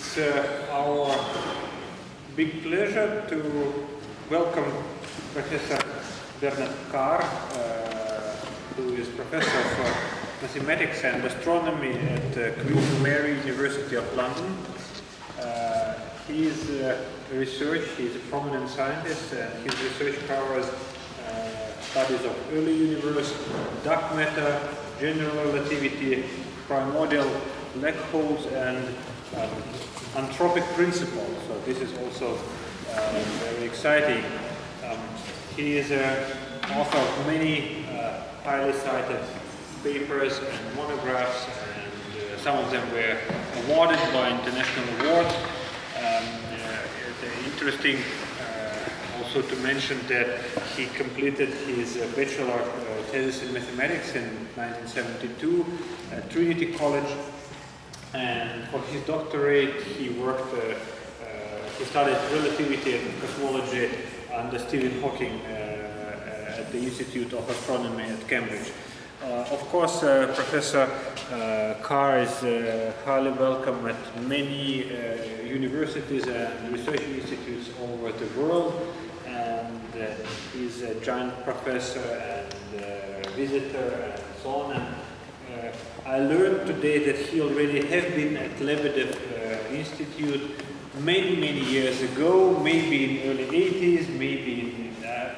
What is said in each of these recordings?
It's uh, our big pleasure to welcome Professor Bernard Carr, uh, who is professor of mathematics and astronomy at uh, Queen Mary University of London. Uh, he is uh, research, he is a prominent scientist and his research covers uh, studies of early universe, dark matter, general relativity, primordial black holes and um, anthropic principles. So this is also uh, very exciting. Um, he is an author of many uh, highly cited papers and monographs, and uh, some of them were awarded by international awards. Um, uh, interesting uh, also to mention that he completed his uh, bachelor thesis in mathematics in 1972 at Trinity College and for his doctorate, he worked, uh, uh, he studied relativity and cosmology under Stephen Hawking uh, at the Institute of Astronomy at Cambridge. Uh, of course, uh, Professor uh, Carr is highly welcome at many universities and research institutes all over the world, and he's a joint professor and visitor and so on. And, I learned today that he already have been at Lebedev uh, Institute many, many years ago, maybe in early 80s, maybe in, uh,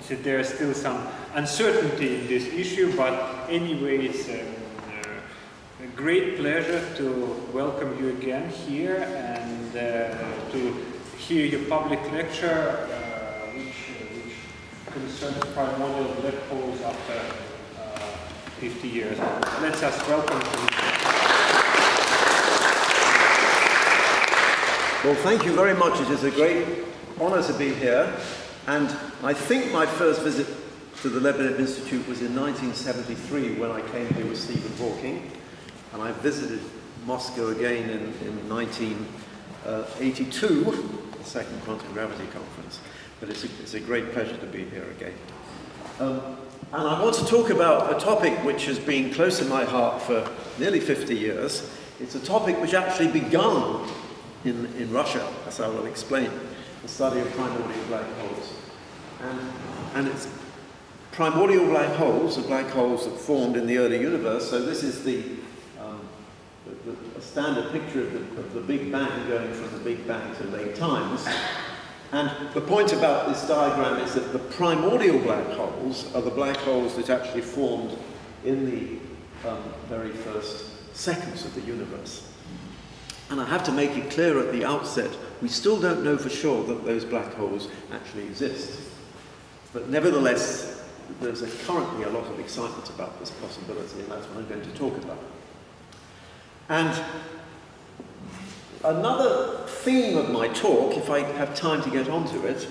so there's still some uncertainty in this issue, but anyway, it's um, uh, a great pleasure to welcome you again here and uh, to hear your public lecture, uh, which, uh, which concerns primordial black holes after 50 years. Let's us welcome Well, thank you very much. It is a great honor to be here. And I think my first visit to the Lebedev Institute was in 1973 when I came here with Stephen Hawking. And I visited Moscow again in, in 1982, the second quantum gravity conference. But it's a, it's a great pleasure to be here again. Um, and I want to talk about a topic which has been close to my heart for nearly 50 years. It's a topic which actually began in, in Russia, as I will explain, the study of primordial black holes. And, and it's primordial black holes, the black holes that formed in the early universe. So this is the, um, the, the standard picture of the, of the Big Bang going from the Big Bang to late times. And the point about this diagram is that the primordial black holes are the black holes that actually formed in the um, very first seconds of the universe. And I have to make it clear at the outset, we still don't know for sure that those black holes actually exist. But nevertheless, there's a, currently a lot of excitement about this possibility, and that's what I'm going to talk about. And Another theme of my talk, if I have time to get onto it,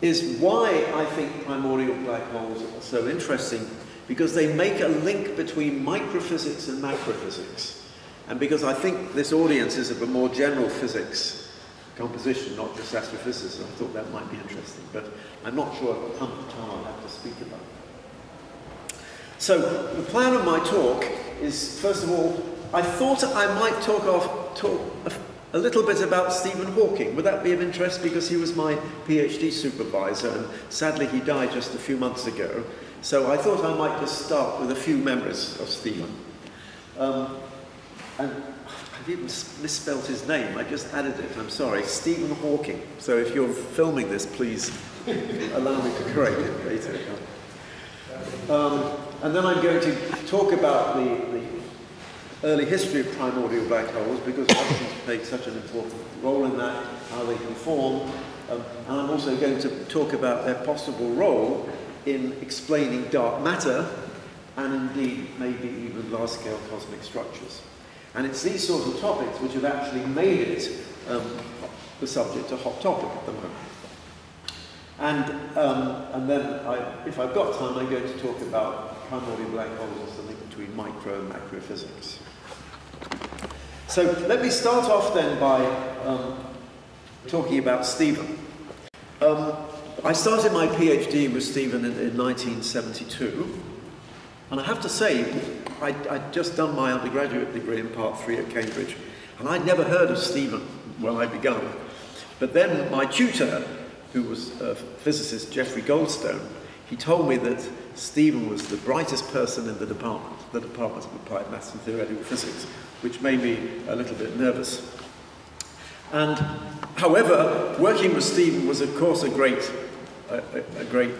is why I think primordial black holes are so interesting, because they make a link between microphysics and macrophysics. And because I think this audience is of a more general physics composition, not just astrophysics, I thought that might be interesting, but I'm not sure how much time I'll have to speak about So the plan of my talk is, first of all, I thought I might talk, off, talk a little bit about Stephen Hawking. Would that be of interest? Because he was my PhD supervisor, and sadly he died just a few months ago. So I thought I might just start with a few memories of Stephen. Um, and I've even misspelled his name. I just added it. I'm sorry. Stephen Hawking. So if you're filming this, please allow me to correct it later. Um, and then I'm going to talk about the, the early history of primordial black holes because Russians played such an important role in that, how they can form. Um, and I'm also going to talk about their possible role in explaining dark matter and indeed maybe even large-scale cosmic structures. And it's these sorts of topics which have actually made it um, the subject a hot topic at the moment. And, um, and then, I, if I've got time, I'm going to talk about primordial black holes as the link between micro and macro physics. So let me start off then by um, talking about Stephen. Um, I started my PhD with Stephen in, in 1972, and I have to say, I, would just done my undergraduate degree in Part 3 at Cambridge. And I'd never heard of Stephen when I began. But then my tutor, who was a physicist, Geoffrey Goldstone, he told me that Stephen was the brightest person in the department, the Department of Applied Maths and Theoretical Physics, which made me a little bit nervous. And however, working with Stephen was of course a great, a, a, great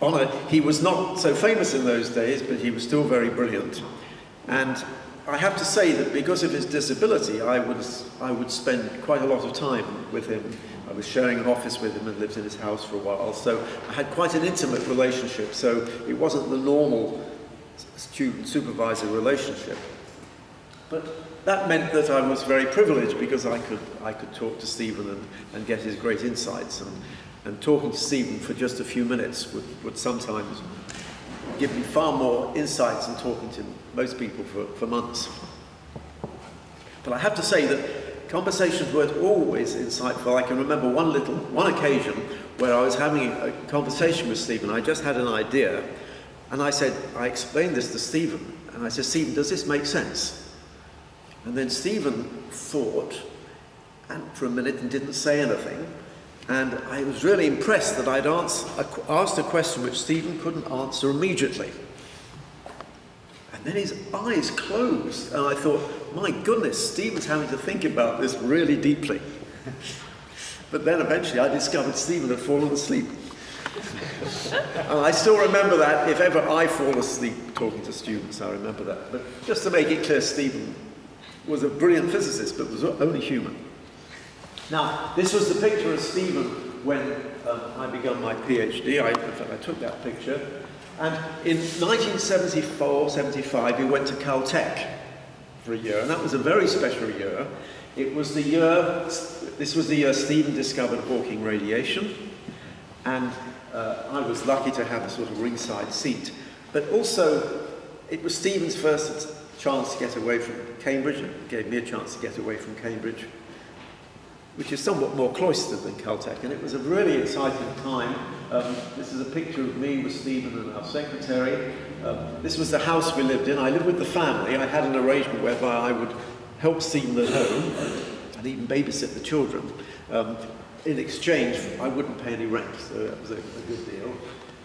honour. He was not so famous in those days, but he was still very brilliant. And I have to say that because of his disability, I would, I would spend quite a lot of time with him. I was sharing an office with him and lived in his house for a while, so I had quite an intimate relationship, so it wasn't the normal student-supervisor relationship. But that meant that I was very privileged because I could, I could talk to Stephen and, and get his great insights. And, and talking to Stephen for just a few minutes would, would sometimes give me far more insights than talking to most people for, for months. But I have to say that conversations weren't always insightful. I can remember one little, one occasion where I was having a conversation with Stephen. I just had an idea, and I said, I explained this to Stephen, and I said, Stephen, does this make sense? And then Stephen thought, and for a minute and didn't say anything. And I was really impressed that I'd asked a question which Stephen couldn't answer immediately. And then his eyes closed, and I thought, my goodness, Stephen's having to think about this really deeply. but then eventually I discovered Stephen had fallen asleep. and I still remember that. If ever I fall asleep talking to students, I remember that. But just to make it clear, Stephen was a brilliant physicist, but was only human. Now, this was the picture of Stephen when um, I began my PhD. I, in fact, I took that picture. And in 1974, 75, he went to Caltech for a year, and that was a very special year. It was the year, this was the year Stephen discovered Hawking radiation, and uh, I was lucky to have a sort of ringside seat. But also, it was Stephen's first chance to get away from Cambridge, it gave me a chance to get away from Cambridge which is somewhat more cloistered than Caltech, and it was a really exciting time. Um, this is a picture of me with Stephen and our secretary. Um, this was the house we lived in. I lived with the family. I had an arrangement whereby I would help Stephen at home and even babysit the children. Um, in exchange, I wouldn't pay any rent, so that was a, a good deal.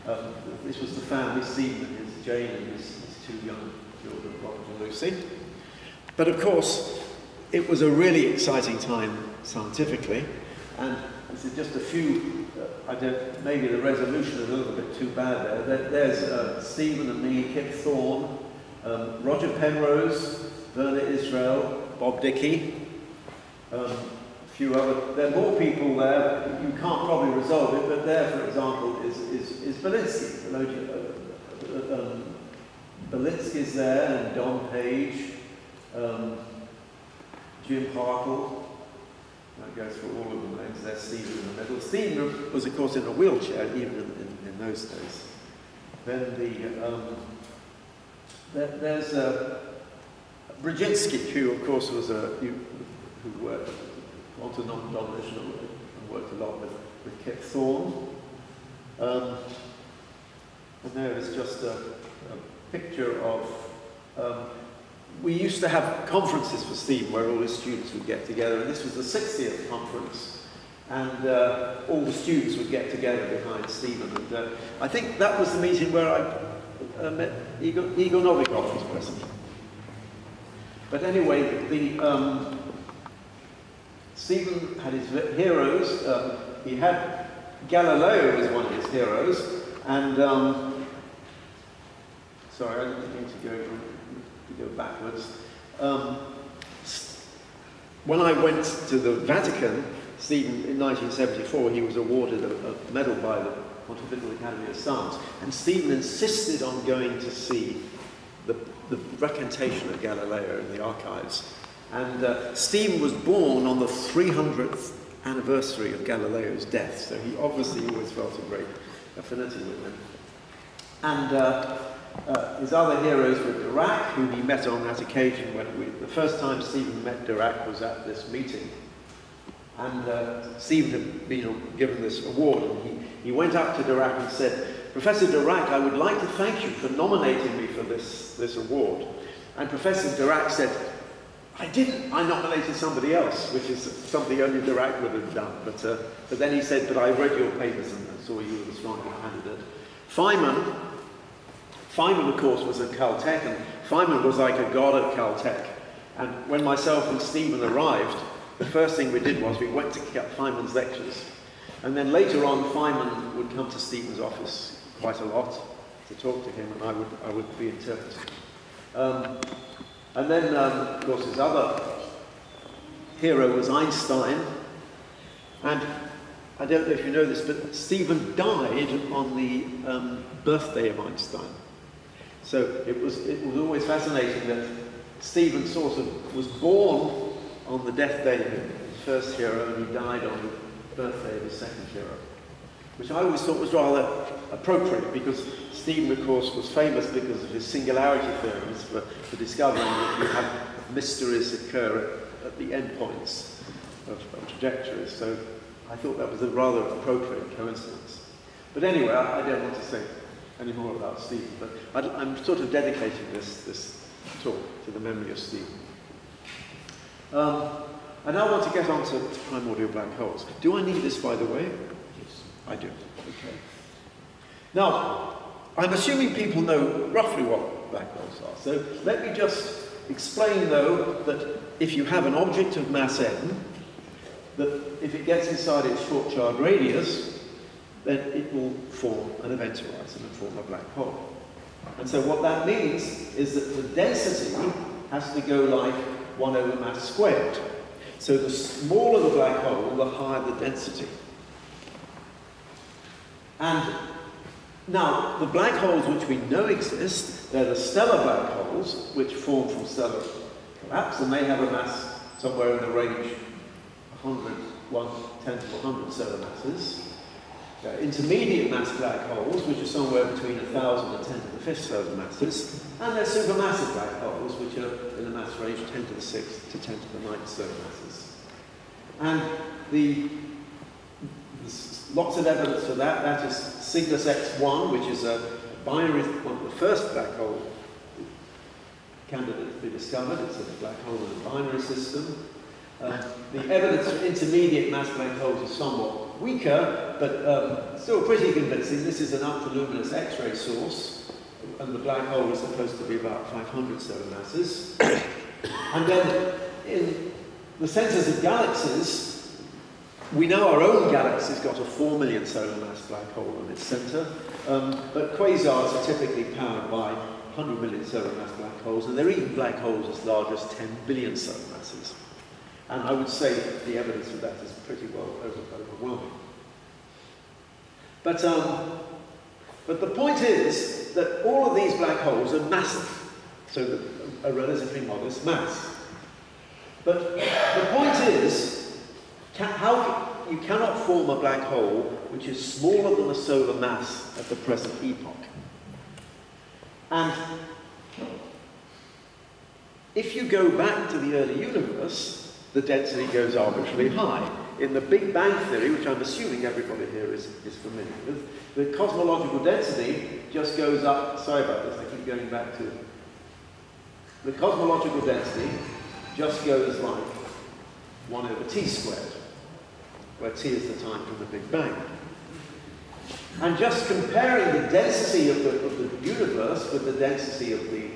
Um, this was the family, Stephen and his Jane and his, his two young children, and Lucy. But of course, it was a really exciting time scientifically. And this is just a few, uh, I don't, maybe the resolution is a little bit too bad there. there there's uh, Stephen and me, Kip Thorne, um, Roger Penrose, Werner Israel, Bob Dicke, um, a few other, there are more people there, you can't probably resolve it, but there, for example, is, is, is Belitsky. Um, Belitsky's there, and Don Page, um, Jim Hartle, that goes for all of the names. There's Stephen in the middle. Stephen was, of course, in a wheelchair even in, in, in those days. Then the um, there, there's uh, Braginsky, who, of course, was a who, who worked wanted non-demolition and worked a lot with, with Kip Thorne. Um, and there is just a picture of um, we used to have conferences for Steve where all the students would get together, and this was the 60th conference, and uh, all the students would get together behind Stephen. And uh, I think that was the meeting where I uh, met Igor, Novikov was present. But anyway, the um, Stephen had his heroes. Um, he had Galileo as one of his heroes, and um, sorry, I didn't mean to go go backwards. Um, when I went to the Vatican, Stephen, in 1974, he was awarded a, a medal by the Pontifical Academy of Science, and Stephen insisted on going to see the, the recantation of Galileo in the archives. And uh, Stephen was born on the 300th anniversary of Galileo's death, so he obviously always felt a great affinity with him. And uh, uh, his other heroes were Dirac, who he met on that occasion when we, the first time Stephen met Dirac was at this meeting. And uh, Stephen had been given this award, and he, he went up to Dirac and said, Professor Dirac, I would like to thank you for nominating me for this, this award. And Professor Dirac said, I didn't. I nominated somebody else, which is something only Dirac would have done. But, uh, but then he said, but I read your papers and saw you were the stronger candidate. Feynman, Feynman, of course, was at Caltech, and Feynman was like a god at Caltech. And when myself and Stephen arrived, the first thing we did was we went to Feynman's lectures. And then later on, Feynman would come to Stephen's office quite a lot to talk to him, and I would, I would be interpreting. Um, and then, um, of course, his other hero was Einstein. And I don't know if you know this, but Stephen died on the um, birthday of Einstein. So it was, it was always fascinating that Stephen sort of was born on the death day of his first hero and he died on the birthday of his second hero. Which I always thought was rather appropriate because Stephen, of course, was famous because of his singularity theories for, for discovering that you have mysteries occur at, at the endpoints of, of trajectories. So I thought that was a rather appropriate coincidence. But anyway, I, I don't want to say any more about Stephen, but i am sort of dedicating this, this talk to the memory of Stephen. Um, I now want to get on to primordial black holes. Do I need this, by the way? Yes, I do. Okay. Now, I'm assuming people know roughly what black holes are. So let me just explain, though, that if you have an object of mass n, that if it gets inside its Schwarzschild radius, then it will form an event horizon and form a black hole. And so what that means is that the density has to go like 1 over mass squared. So the smaller the black hole, the higher the density. And now, the black holes which we know exist, they're the stellar black holes, which form from stellar collapse, and they have a mass somewhere in the range 100, 1 10 to 100 solar masses. Uh, intermediate mass black holes, which are somewhere between 1,000 and 10 to the 5th solar masses, and they're supermassive black holes, which are in the mass range 10 to the 6th to 10 to the ninth solar masses. And the, there's lots of evidence for that. That is Cygnus X1, which is a binary, one of the first black hole candidates to be discovered. It's a black hole in a binary system. Uh, the evidence for intermediate mass black holes is somewhat weaker, but um, still pretty convincing. This is an ultraluminous X-ray source, and the black hole is supposed to be about 500 solar masses. and then in the centers of galaxies, we know our own galaxy's got a 4 million solar mass black hole in its center, um, but quasars are typically powered by 100 million solar mass black holes, and there are even black holes as large as 10 billion solar masses. And I would say the evidence for that is pretty well overwhelming. But, um, but the point is that all of these black holes are massive, so a relatively modest mass. But the point is, how you cannot form a black hole which is smaller than the solar mass at the present epoch. And if you go back to the early universe, the density goes arbitrarily high. In the Big Bang Theory, which I'm assuming everybody here is, is familiar with, the cosmological density just goes up, sorry about this, I keep going back to it. The cosmological density just goes like 1 over t squared, where t is the time from the Big Bang. And just comparing the density of the, of the universe with the density of the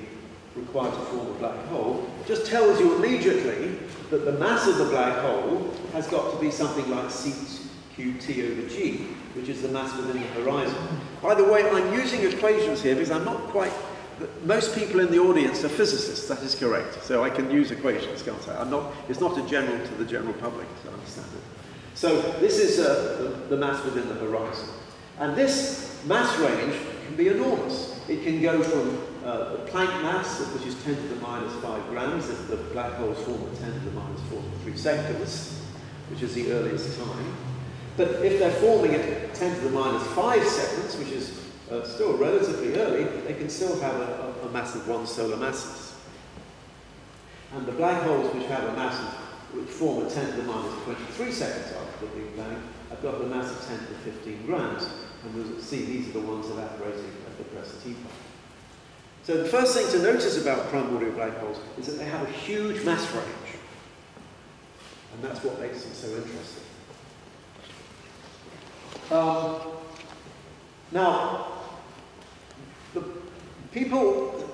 required to form a black hole just tells you immediately that the mass of the black hole has got to be something like CQT over G, which is the mass within the horizon. By the way, I'm using equations here because I'm not quite... Most people in the audience are physicists, that is correct. So I can use equations, can't I? I'm not, it's not a general to the general public to understand it. So this is uh, the, the mass within the horizon. And this mass range can be enormous. It can go from uh, the Planck mass, which is 10 to the minus 5 grams, if the black holes form at 10 to the minus 43 seconds, which is the earliest time. But if they're forming at 10 to the minus 5 seconds, which is uh, still relatively early, they can still have a, a, a mass of 1 solar masses. And the black holes which have a mass of, which form at 10 to the minus 23 seconds after the Big Bang, have got a mass of 10 to the 15 grams. And we'll see these are the ones evaporating at the present epoch. So the first thing to notice about primordial black holes is that they have a huge mass range. And that's what makes them so interesting. Um, now, the people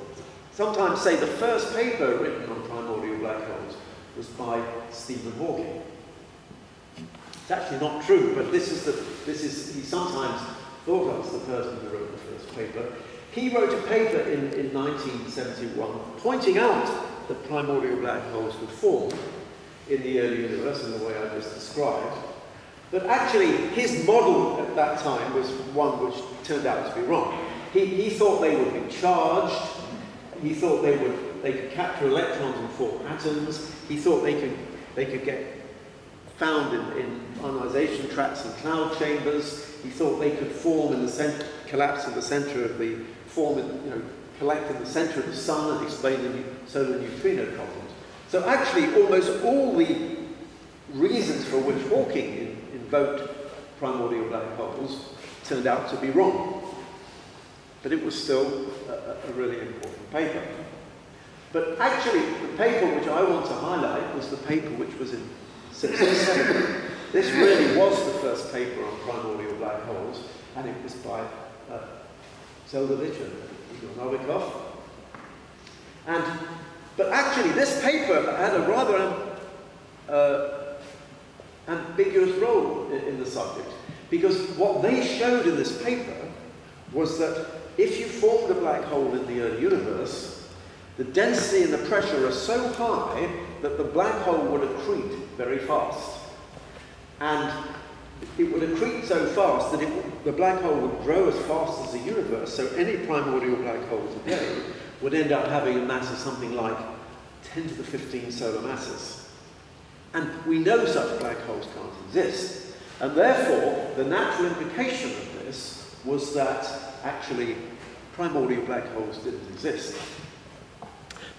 sometimes say the first paper written on primordial black holes was by Stephen Hawking. It's actually not true, but this is the, this is, he sometimes thought of as the person who wrote the first paper. He wrote a paper in, in 1971 pointing out that primordial black holes would form in the early universe in the way I just described. But actually, his model at that time was one which turned out to be wrong. He, he thought they would be charged. He thought they would they could capture electrons and form atoms. He thought they could they could get found in, in traps and cloud chambers. He thought they could form in the center, collapse in the center of the form, in, you know, collect in the center of the sun and explain the solar neutrino problems. So actually, almost all the reasons for which Hawking invoked primordial black holes turned out to be wrong. But it was still a, a really important paper. But actually, the paper which I want to highlight was the paper which was in 67. This really was the first paper on primordial black holes, and it was by uh, Zeldovich and Novikov. And, but actually, this paper had a rather uh, ambiguous role in, in the subject, because what they showed in this paper was that if you formed a black hole in the early universe, the density and the pressure are so high that the black hole would accrete very fast. And it would accrete so fast that it, the black hole would grow as fast as the universe, so any primordial black hole today would end up having a mass of something like 10 to the 15 solar masses. And we know such black holes can't exist. And therefore, the natural implication of this was that actually primordial black holes didn't exist.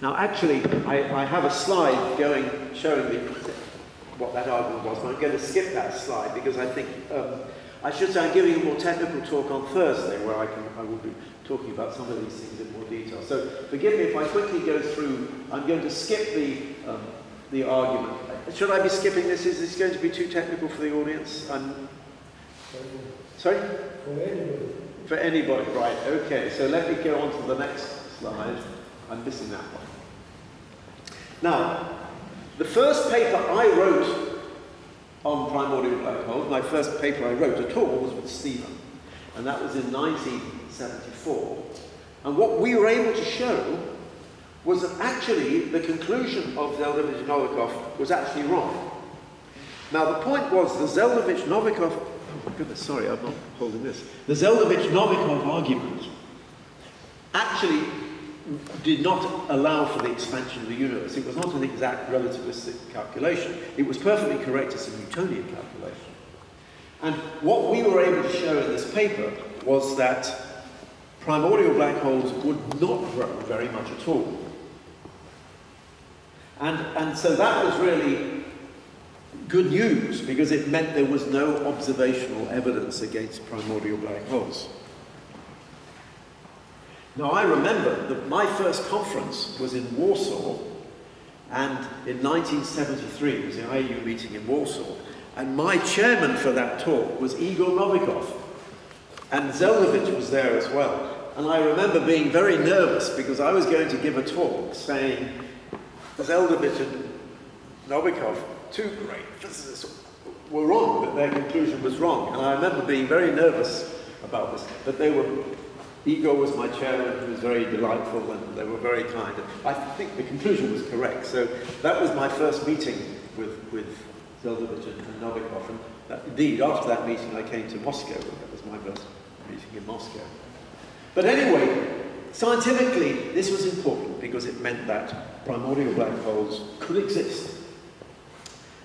Now, actually, I, I have a slide going showing the, what that argument was, but I'm going to skip that slide because I think um, I should say I'm giving a more technical talk on Thursday where I, can, I will be talking about some of these things in more detail. So forgive me if I quickly go through, I'm going to skip the, um, the argument. Should I be skipping this? Is this going to be too technical for the audience? I'm... Sorry? For anybody. For anybody, right. Okay, so let me go on to the next slide. I'm missing that one. Now, the first paper I wrote on primordial black holes, my first paper I wrote at all was with Stephen, and that was in 1974. And what we were able to show was that actually the conclusion of Zeldovich Novikov was actually wrong. Now the point was the Zeldovich Novikov, oh goodness, sorry, I'm not holding this. The Zeldovich Novikov argument actually did not allow for the expansion of the universe. It was not an exact relativistic calculation. It was perfectly correct as a Newtonian calculation. And what we were able to show in this paper was that primordial black holes would not grow very much at all. And, and so that was really good news because it meant there was no observational evidence against primordial black holes. Now, I remember that my first conference was in Warsaw, and in 1973, it was the IAU meeting in Warsaw, and my chairman for that talk was Igor Novikov, and Zeldovich was there as well. And I remember being very nervous because I was going to give a talk saying, Zeldovich and Novikov, two great physicists, were wrong, that their conclusion was wrong. And I remember being very nervous about this, but they were Igor was my chairman, he was very delightful and they were very kind. I think the conclusion was correct. So that was my first meeting with, with Zeldovich and, and Novikov. And that, indeed, after that meeting, I came to Moscow. That was my first meeting in Moscow. But anyway, scientifically, this was important because it meant that primordial black holes could exist.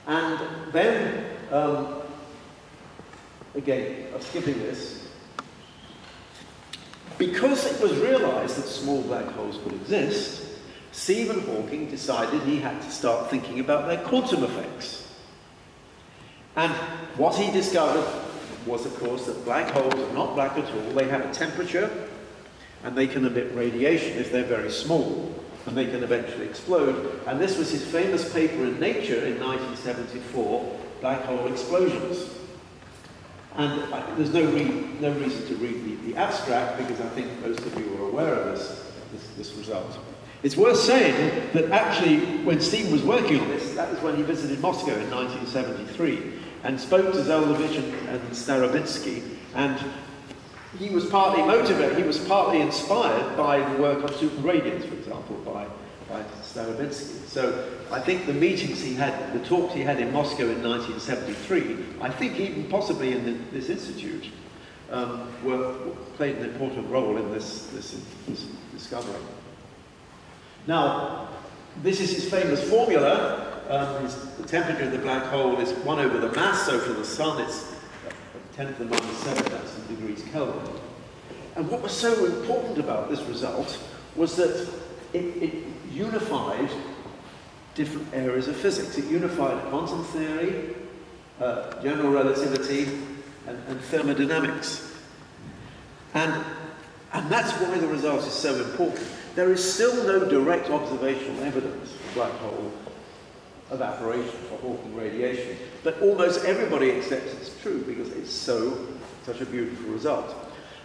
And then, um, again, I'm skipping this, because it was realized that small black holes could exist, Stephen Hawking decided he had to start thinking about their quantum effects. And what he discovered was, of course, that black holes are not black at all. They have a temperature and they can emit radiation if they're very small, and they can eventually explode. And this was his famous paper in Nature in 1974, Black Hole Explosions. And there's no, no reason to read the, the, abstract because I think most of you are aware of this, this, this result. It's worth saying that actually, when Stephen was working on this, that was when he visited Moscow in 1973 and spoke to Zeldovich and, and Starobinsky, and he was partly motivated, he was partly inspired by the work on super radiance, for example, by, by Starobinsky. So I think the meetings he had, the talks he had in Moscow in 1973, I think even possibly in the, this institute, um, were, played an important role in this, this, this discovery. Now, this is his famous formula. Um, his, the temperature of the black hole is 1 over the mass, so for the sun it's 10 to the minus 7, that's in degrees Kelvin. And what was so important about this result was that it, it unified different areas of physics. It unified quantum theory, uh, general relativity, and, and thermodynamics. And, and that's why the result is so important. There is still no direct observational evidence of black hole evaporation for Hawking radiation, but almost everybody accepts it's true because it's so such a beautiful result.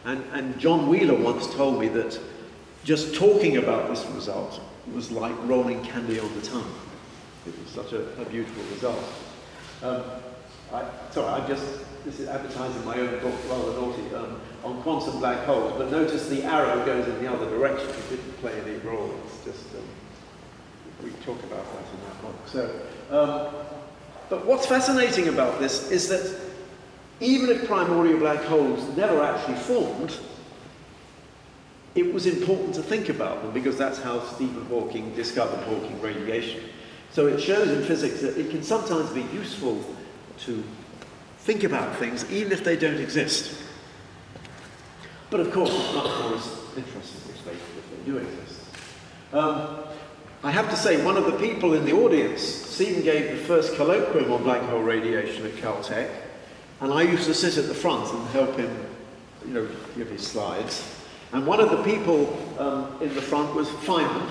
And, and John Wheeler once told me that just talking about this result was like rolling candy on the tongue. It was such a, a beautiful result. Um, I, sorry, I just, this is advertising my own book, rather naughty, um, on quantum black holes, but notice the arrow goes in the other direction. It didn't play any role. It's just, um, we talk about that in that book. So, um, but what's fascinating about this is that even if primordial black holes never actually formed, it was important to think about them because that's how Stephen Hawking discovered Hawking radiation. So it shows in physics that it can sometimes be useful to think about things even if they don't exist. But of course, it's much more interesting if they, if they do exist. Um, I have to say, one of the people in the audience, Stephen gave the first colloquium on black hole radiation at Caltech, and I used to sit at the front and help him, you know, give his slides. And one of the people um, in the front was Feynman.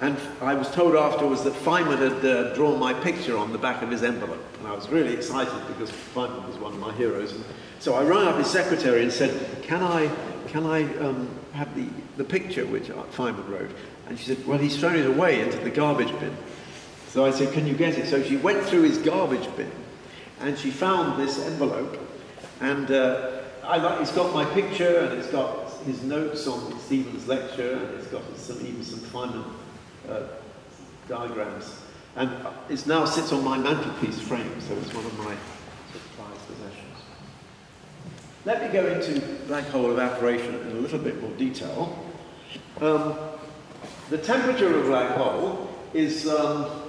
And I was told afterwards that Feynman had uh, drawn my picture on the back of his envelope. And I was really excited because Feynman was one of my heroes. And so I rang up his secretary and said, can I, can I um, have the, the picture which Feynman wrote? And she said, well, he's thrown it away into the garbage bin. So I said, can you get it? So she went through his garbage bin and she found this envelope. And uh, I, it's got my picture and it's got his notes on Stephen's lecture, and it's got some, even some Feynman uh, diagrams. And it now sits on my mantelpiece frame, so it's one of my prized possessions. Let me go into black hole evaporation in a little bit more detail. Um, the temperature of black hole is, um,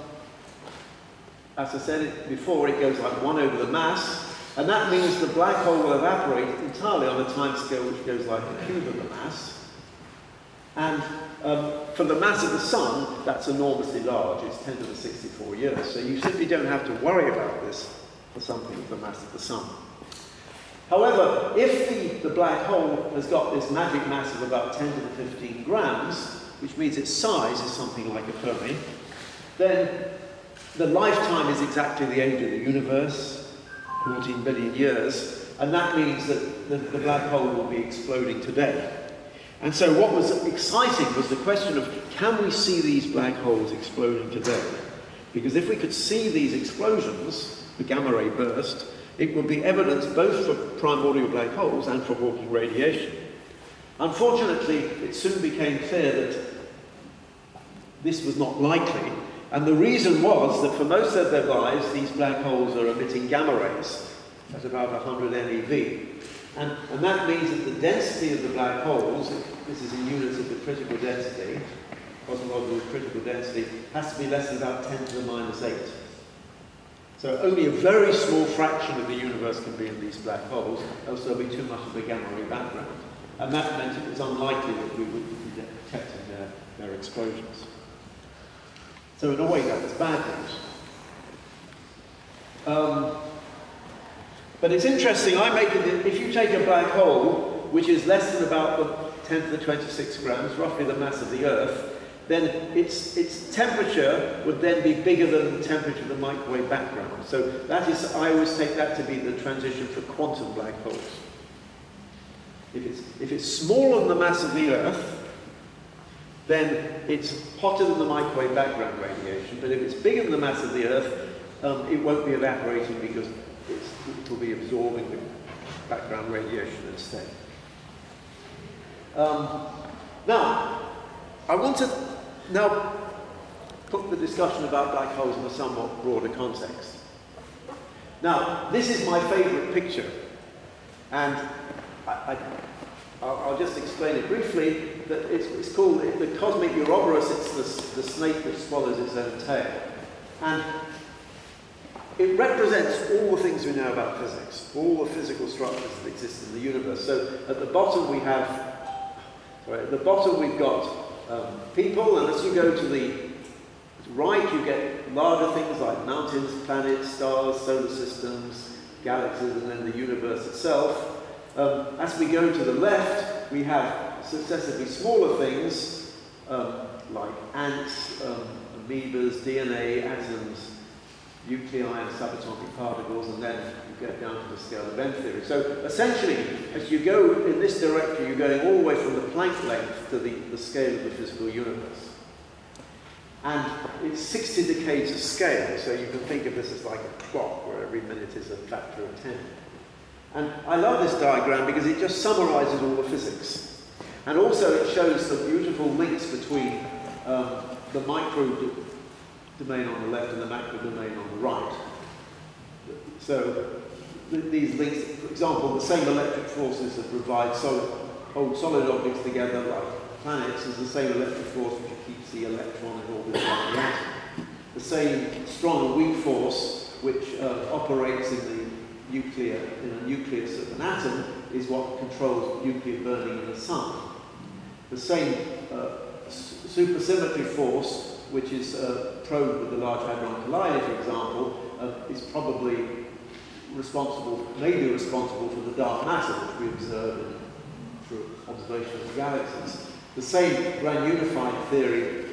as I said before, it goes like 1 over the mass, and that means the black hole will evaporate entirely on a timescale which goes like a cube of the mass. And um, for the mass of the sun, that's enormously large. It's 10 to the 64 years. So you simply don't have to worry about this for something of the mass of the sun. However, if the, the black hole has got this magic mass of about 10 to the 15 grams, which means its size is something like a Fermi, then the lifetime is exactly the age of the universe, 14 billion years, and that means that the, the black hole will be exploding today. And so what was exciting was the question of, can we see these black holes exploding today? Because if we could see these explosions, the gamma ray burst, it would be evidence both for primordial black holes and for Hawking radiation. Unfortunately, it soon became clear that this was not likely, and the reason was that for most of their lives, these black holes are emitting gamma rays at about 100 MeV. And, and that means that the density of the black holes, this is in units of the critical density, cosmological critical density, has to be less than about 10 to the minus 8. So only a very small fraction of the universe can be in these black holes, else there'll be too much of a gamma ray background. And that meant it was unlikely that we would be detecting their, their explosions. So in a way, that was bad news. Um, but it's interesting, I make it, if you take a black hole, which is less than about the 10 to the 26 grams, roughly the mass of the Earth, then its, its temperature would then be bigger than the temperature of the microwave background. So that is, I always take that to be the transition for quantum black holes. If it's, if it's smaller than the mass of the Earth, then it's hotter than the microwave background radiation. But if it's bigger than the mass of the Earth, um, it won't be evaporating because it will be absorbing the background radiation instead. Um, now, I want to now put the discussion about black holes in a somewhat broader context. Now, this is my favorite picture, and I, will just explain it briefly. That it's, it's, called the cosmic Ouroboros. It's the, the snake that swallows its own tail, and it represents all the things we know about physics, all the physical structures that exist in the universe. So at the bottom we have, sorry, at the bottom we've got um, people, and as you go to the right, you get larger things like mountains, planets, stars, solar systems, galaxies, and then the universe itself. Um, as we go to the left, we have successively smaller things um, like ants, um, amoebas, DNA, atoms, nuclei and subatomic particles, and then you get down to the scale of event theory. So essentially, as you go in this direction, you're going all the way from the Planck length to the, the scale of the physical universe. And it's 60 decades of scale, so you can think of this as like a clock where every minute is a factor of 10. And I love this diagram because it just summarizes all the physics. And also it shows the beautiful links between um, the micro domain on the left and the macro domain on the right. So th these links, for example, the same electric forces that provide solid, hold solid objects together like planets is the same electric force which keeps the electron in orbit around the atom. The same strong and weak force which uh, operates in the nuclear, in a nucleus of an atom is what controls nuclear burning in the sun. The same uh, supersymmetry force which is uh, probed with the Large Hadron Collider, for example, uh, is probably responsible, maybe responsible for the dark matter which we observe in, through observation of the galaxies. The same grand unified theory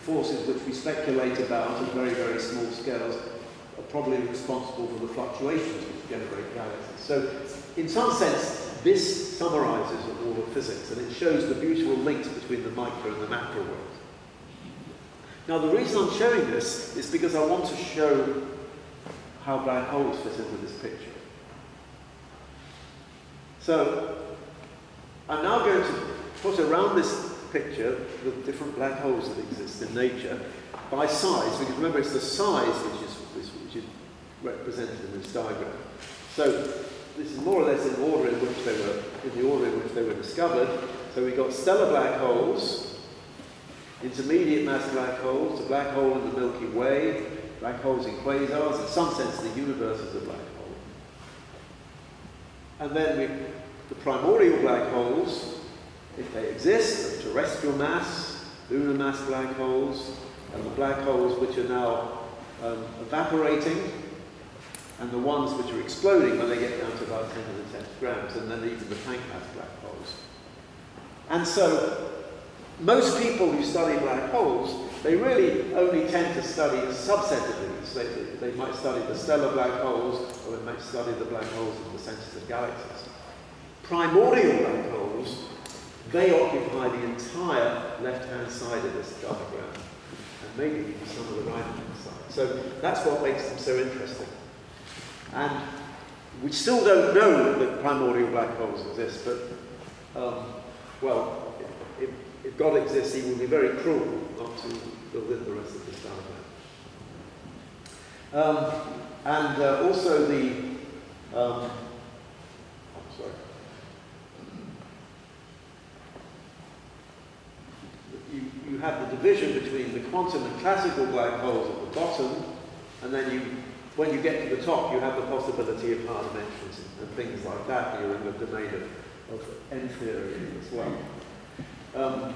forces which we speculate about at very, very small scales probably responsible for the fluctuations which generate galaxies. So, in some sense, this summarizes all of physics and it shows the beautiful links between the micro and the macro world. Now the reason I'm showing this is because I want to show how black holes fit into this picture. So I'm now going to put around this picture the different black holes that exist in nature by size, because remember it's the size which is, represented in this diagram. So this is more or less in the order in which they were, in the order in which they were discovered. So we've got stellar black holes, intermediate mass black holes, a black hole in the Milky Way, black holes in quasars, in some sense the universe is a black hole. And then we, the primordial black holes, if they exist, the terrestrial mass, lunar mass black holes, and the black holes which are now um, evaporating, and the ones which are exploding when they get down to about 10 to the 10th grams, and then even the Planck mass black holes. And so most people who study black holes, they really only tend to study a subset of these. They, they might study the stellar black holes, or they might study the black holes in the centers of galaxies. Primordial black holes, they occupy the entire left-hand side of this diagram, and maybe even some of the right-hand side. So that's what makes them so interesting. And we still don't know that primordial black holes exist, but, um, well, if God exists, he will be very cruel not to build in the rest of this diagram. Um, and uh, also the, um, sorry. You, you have the division between the quantum and classical black holes at the bottom, and then you, when you get to the top, you have the possibility of higher dimensions and, and things like that. You're in the domain of, of M theory as well. Um,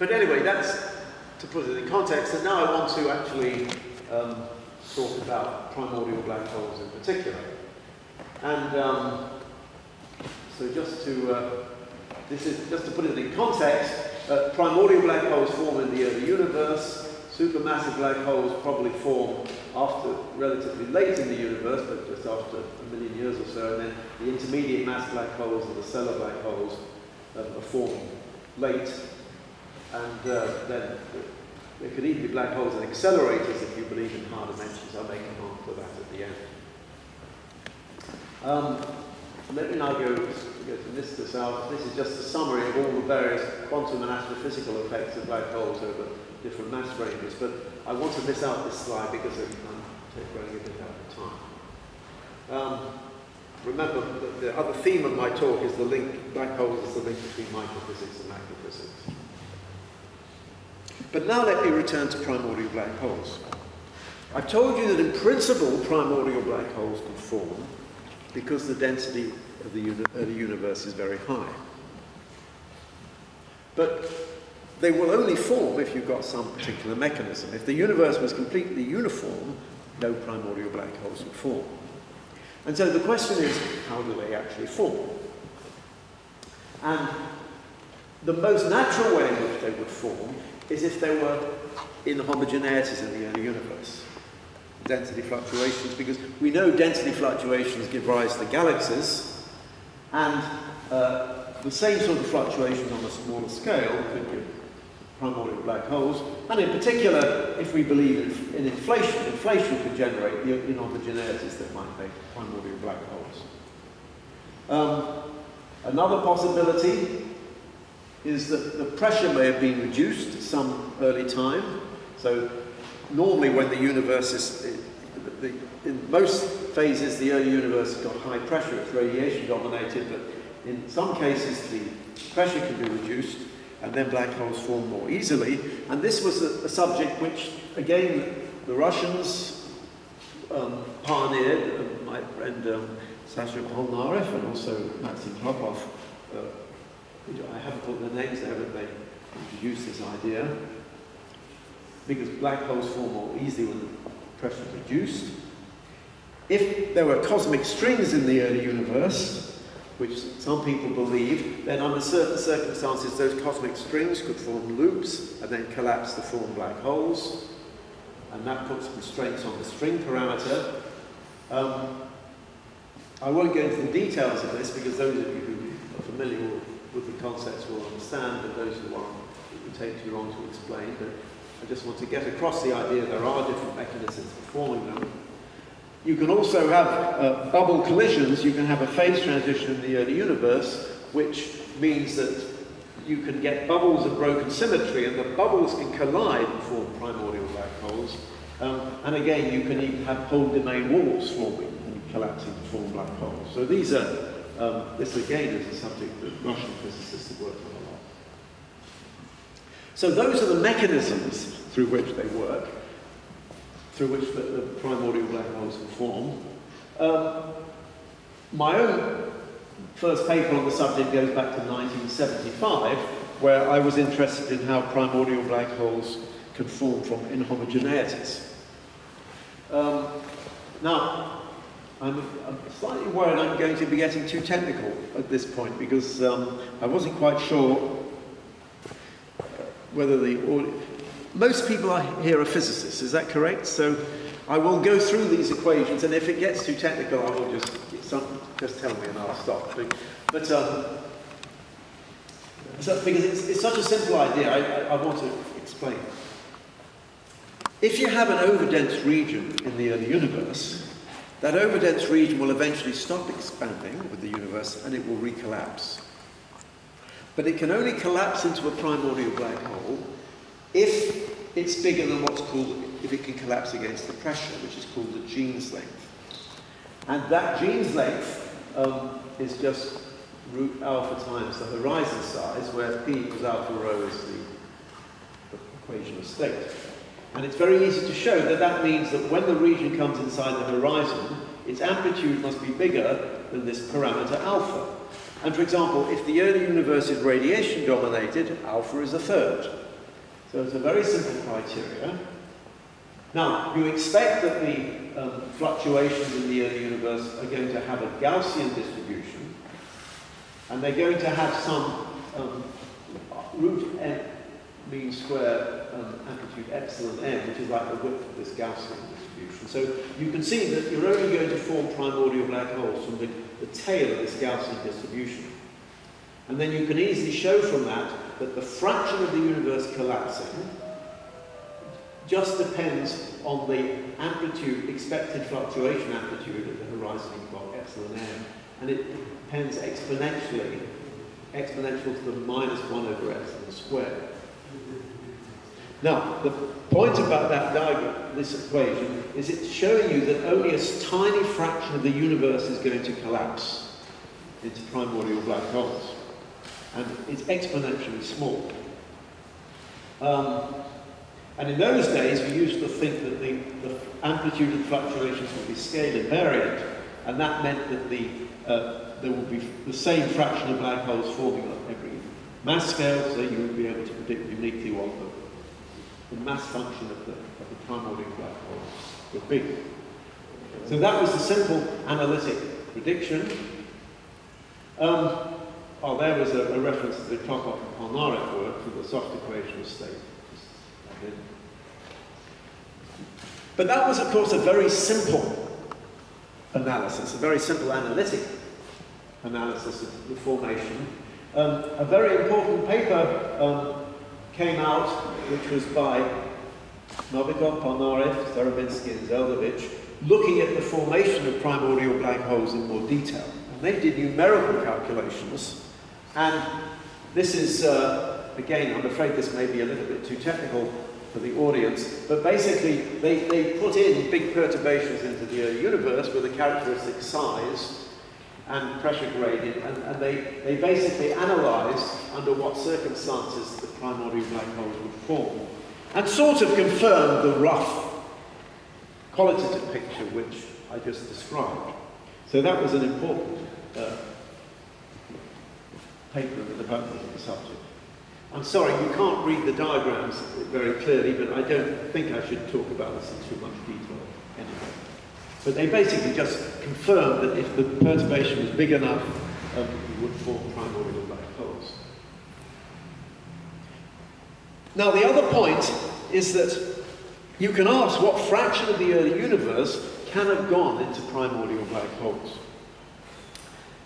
but anyway, that's to put it in context. And now I want to actually um, talk about primordial black holes in particular. And um, So just to, uh, this is, just to put it in context, uh, primordial black holes form in the early universe. Supermassive black holes probably form after relatively late in the universe, but just after a million years or so, and then the intermediate mass black holes and the stellar black holes uh, are formed late, and uh, then there could even be black holes and accelerators if you believe in higher dimensions. I'll make a mark for that at the end. Um, let me now go, go to list this out. This is just a summary of all the various quantum and astrophysical effects of black holes over different mass ranges, but I want to miss out this slide because I'm running a bit out of time. Um, remember, the, the, other theme of my talk is the link, black holes is the link between microphysics and macrophysics. But now let me return to primordial black holes. I've told you that in principle primordial black holes can form because the density of the, uni of the universe is very high. But they will only form if you've got some particular mechanism. If the universe was completely uniform, no primordial black holes would form. And so the question is, how do they actually form? And the most natural way in which they would form is if there were inhomogeneities in the early universe. Density fluctuations, because we know density fluctuations give rise to galaxies, and uh, the same sort of fluctuations on a smaller scale could give primordial black holes, and in particular, if we believe in, inflation, inflation could generate the inhomogeneities that might make primordial black holes. Um, another possibility is that the pressure may have been reduced at some early time. So normally when the universe is, the, in most phases the early universe has got high pressure, it's radiation dominated, but in some cases the pressure can be reduced and then black holes form more easily. And this was a, a subject which, again, the Russians um, pioneered, uh, my friend um, Sasha Polnarev and also Maxim Khlopov uh, I haven't put the names there, but they introduced this idea. Because black holes form more easily when the pressure is reduced. If there were cosmic strings in the early universe, which some people believe, then under certain circumstances those cosmic strings could form loops and then collapse to form black holes. And that puts constraints on the string parameter. Um, I won't go into the details of this because those of you who are familiar with the concepts will understand, but those who aren't, it would take too long to explain. But I just want to get across the idea there are different mechanisms for forming them. You can also have uh, bubble collisions. You can have a phase transition in the early universe, which means that you can get bubbles of broken symmetry, and the bubbles can collide and form primordial black holes. Um, and again, you can even have whole domain walls forming and collapsing to form black holes. So these are um, this again is a subject that Russian physicists have worked on a lot. So those are the mechanisms through which they work, through which the, the primordial black holes will form. Um, my own first paper on the subject goes back to 1975, where I was interested in how primordial black holes can form from inhomogeneities. Um, now, I'm, I'm, slightly worried I'm going to be getting too technical at this point because um, I wasn't quite sure whether the... Most people here are physicists, is that correct? So I will go through these equations and if it gets too technical I will just, some, just tell me and I'll stop. But, but um, so, because it's, it's, such a simple idea, I, I, I want to explain. If you have an overdense region in the early universe, that overdense region will eventually stop expanding with the universe and it will recollapse. But it can only collapse into a primordial black hole if it's bigger than what's called, if it can collapse against the pressure, which is called the Jeans length. And that Jeans length um, is just root alpha times the horizon size, where P equals alpha rho is the, the equation of state. And it's very easy to show that that means that when the region comes inside the horizon, its amplitude must be bigger than this parameter alpha. And for example, if the early universe is radiation dominated, alpha is a third. So it's a very simple criteria. Now, you expect that the um, fluctuations in the early universe are going to have a Gaussian distribution. And they're going to have some um, root m mean square um, amplitude epsilon m, which is like the width of this Gaussian distribution. So you can see that you're only going to form primordial black holes from the, the tail of this Gaussian distribution. And then you can easily show from that that the fraction of the universe collapsing just depends on the amplitude, expected fluctuation amplitude at the horizon clock, epsilon m, and it depends exponentially, exponential to the minus 1 over epsilon squared. Now, the point about that diagram, this equation, is it's showing you that only a tiny fraction of the universe is going to collapse into primordial black holes. And it's exponentially small. Um, and in those days, we used to think that the, the amplitude of fluctuations would be scale invariant, and that meant that the, uh, there would be the same fraction of black holes forming on every mass scale, so you would be able to predict uniquely what the, the mass function of the, of the primordial black hole would be. So that was the simple analytic prediction. Um, oh, there was a, a reference to the Khlopov and Polnarev work for the soft equation of state. But that was, of course, a very simple analysis, a very simple analytic analysis of the formation. Um, a very important paper um, came out, which was by Novikov, Polnarev, Starobinsky, and Zeldovich, looking at the formation of primordial black holes in more detail. And they did numerical calculations, and this is, uh, again, I'm afraid this may be a little bit too technical, for the audience. But basically, they, they put in big perturbations into the universe with a characteristic size and pressure gradient, and, and they, they basically analysed under what circumstances the primordial black holes would form, and sort of confirmed the rough qualitative picture which I just described. So that was an important uh, paper in the development of the subject. I'm sorry, you can't read the diagrams very clearly, but I don't think I should talk about this in too much detail anyway. But they basically just confirmed that if the perturbation was big enough, um, you would form primordial black holes. Now, the other point is that you can ask what fraction of the early universe can have gone into primordial black holes.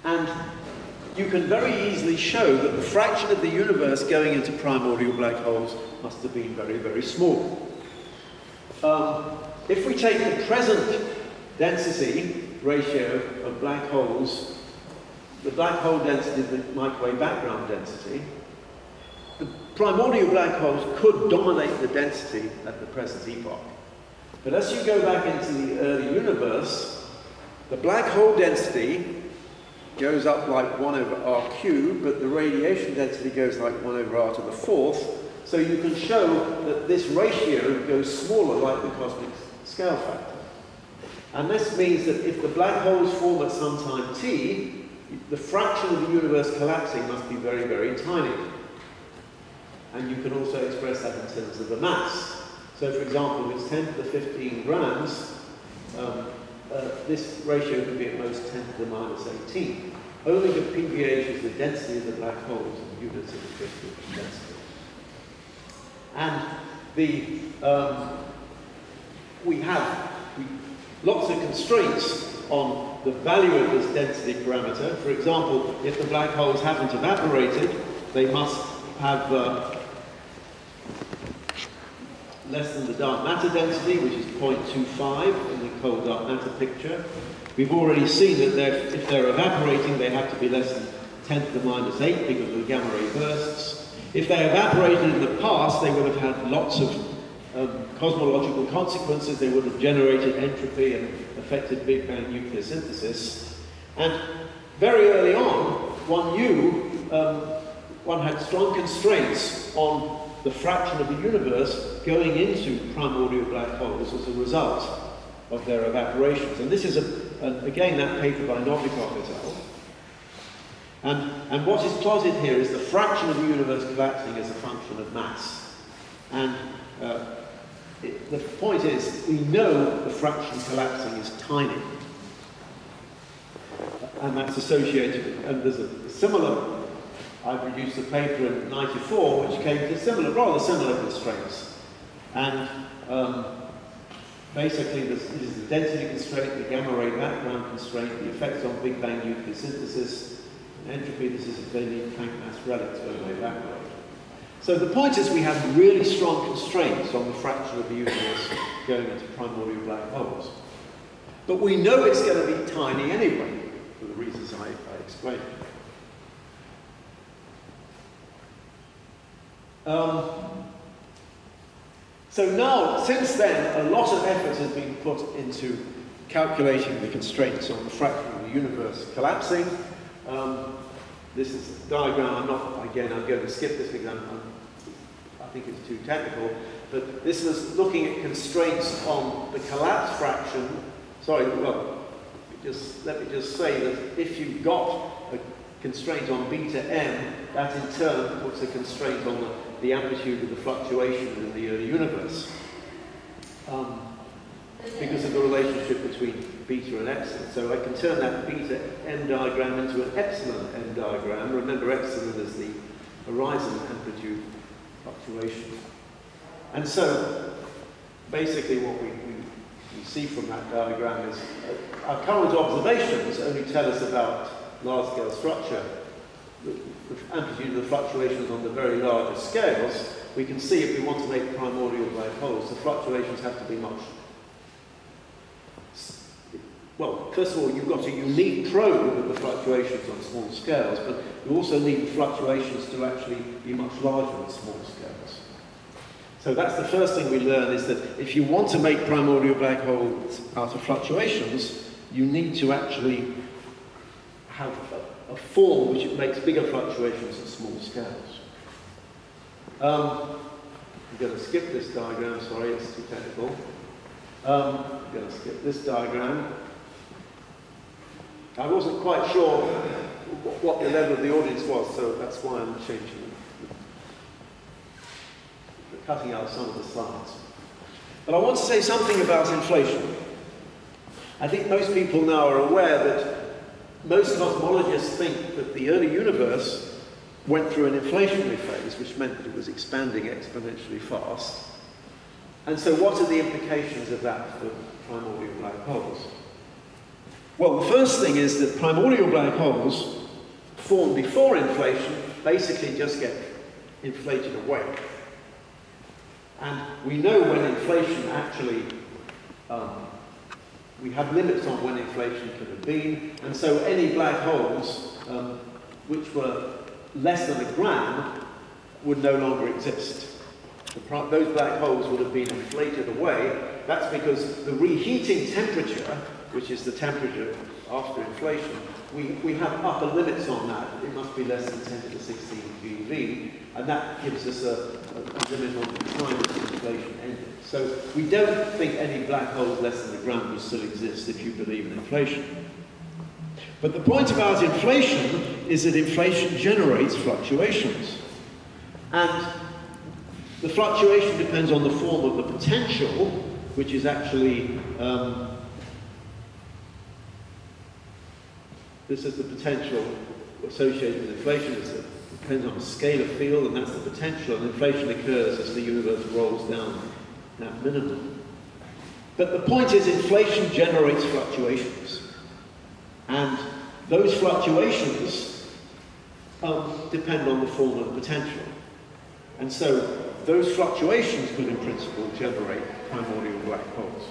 And you can very easily show that the fraction of the universe going into primordial black holes must have been very, very small. Um, if we take the present density ratio of black holes, the black hole density, the microwave background density, the primordial black holes could dominate the density at the present epoch. But as you go back into the early universe, the black hole density goes up like 1 over r cubed, but the radiation density goes like 1 over r to the fourth. So you can show that this ratio goes smaller like the cosmic scale factor. And this means that if the black holes form at some time t, the fraction of the universe collapsing must be very, very tiny. And you can also express that in terms of the mass. So for example, if it's 10 to the 15 grams, um, uh, this ratio could be at most 10 to the minus 18. Only the PBH is the density of the black holes in units of the critical density. And the, um, we have we, lots of constraints on the value of this density parameter. For example, if the black holes haven't evaporated, they must have uh, less than the dark matter density, which is 0.25 in the cold dark matter picture. We've already seen that they're, if they're evaporating, they have to be less than 10 to the minus 8 because of the gamma ray bursts. If they evaporated in the past, they would have had lots of um, cosmological consequences. They would have generated entropy and affected Big Bang nuclear synthesis. And very early on, one knew um, one had strong constraints on the fraction of the universe going into primordial black holes as a result of their evaporations. And this is, a, a, again, that paper by Novikov et al. And, and what is plotted here is the fraction of the universe collapsing as a function of mass. And uh, it, the point is, we know the fraction collapsing is tiny. and that's associated, and there's a similar, I produced a paper in 94 which came to similar, rather similar constraints. And um, basically this, is the density constraint, the gamma ray background constraint, the effects on Big Bang nucleosynthesis, and entropy, this is if they need Planck mass relics whether they background. So the point is we have really strong constraints on the fraction of the universe going into primordial black holes. But we know it's going to be tiny anyway, for the reasons I, I explained. Um, so now, since then, a lot of effort has been put into calculating the constraints on the fraction of the universe collapsing. Um, this is a diagram, I'm not, again, I'm going to skip this because I'm, I'm, i think it's too technical, but this is looking at constraints on the collapse fraction. Sorry, well, just, let me just say that if you've got a constraint on beta m, that in turn puts a constraint on the the amplitude of the fluctuations in the early universe. Um, because of the relationship between beta and epsilon. So I can turn that beta m diagram into an epsilon m diagram. Remember epsilon is the horizon amplitude fluctuation. And so basically what we, we, we see from that diagram is uh, our current observations only tell us about large-scale structure the, amplitude of the fluctuations on the very largest scales, we can see if we want to make primordial black holes, the fluctuations have to be much. Well, first of all, you've got a unique probe of the fluctuations on small scales, but you also need the fluctuations to actually be much larger on small scales. So that's the first thing we learn is that if you want to make primordial black holes out of fluctuations, you need to actually have a form which makes bigger fluctuations at small scales. Um, I'm going to skip this diagram, sorry, it's too technical. Um, I'm going to skip this diagram. I wasn't quite sure what the level of the audience was, so that's why I'm changing cutting out some of the slides. But I want to say something about inflation. I think most people now are aware that most cosmologists think that the early universe went through an inflationary phase, which meant that it was expanding exponentially fast. And so what are the implications of that for primordial black holes? Well, the first thing is that primordial black holes formed before inflation basically just get inflated away. And we know when inflation actually um, we have limits on when inflation could have been, and so any black holes um, which were less than a gram would no longer exist. those black holes would have been inflated away. That's because the reheating temperature, which is the temperature after inflation, we, we have upper limits on that. It must be less than 10 to the 16 GeV, and that gives us a, a, a limit on the time inflation ended. So we don't think any black holes less than the gram will still exist if you believe in inflation. But the point about inflation is that inflation generates fluctuations. And the fluctuation depends on the form of the potential, which is actually um, This is the potential associated with inflation. Depends on the scale of field, and that's the potential. And inflation occurs as the universe rolls down that minimum. But the point is, inflation generates fluctuations. And those fluctuations um, depend on the form of potential. And so those fluctuations could, in principle, generate primordial black holes.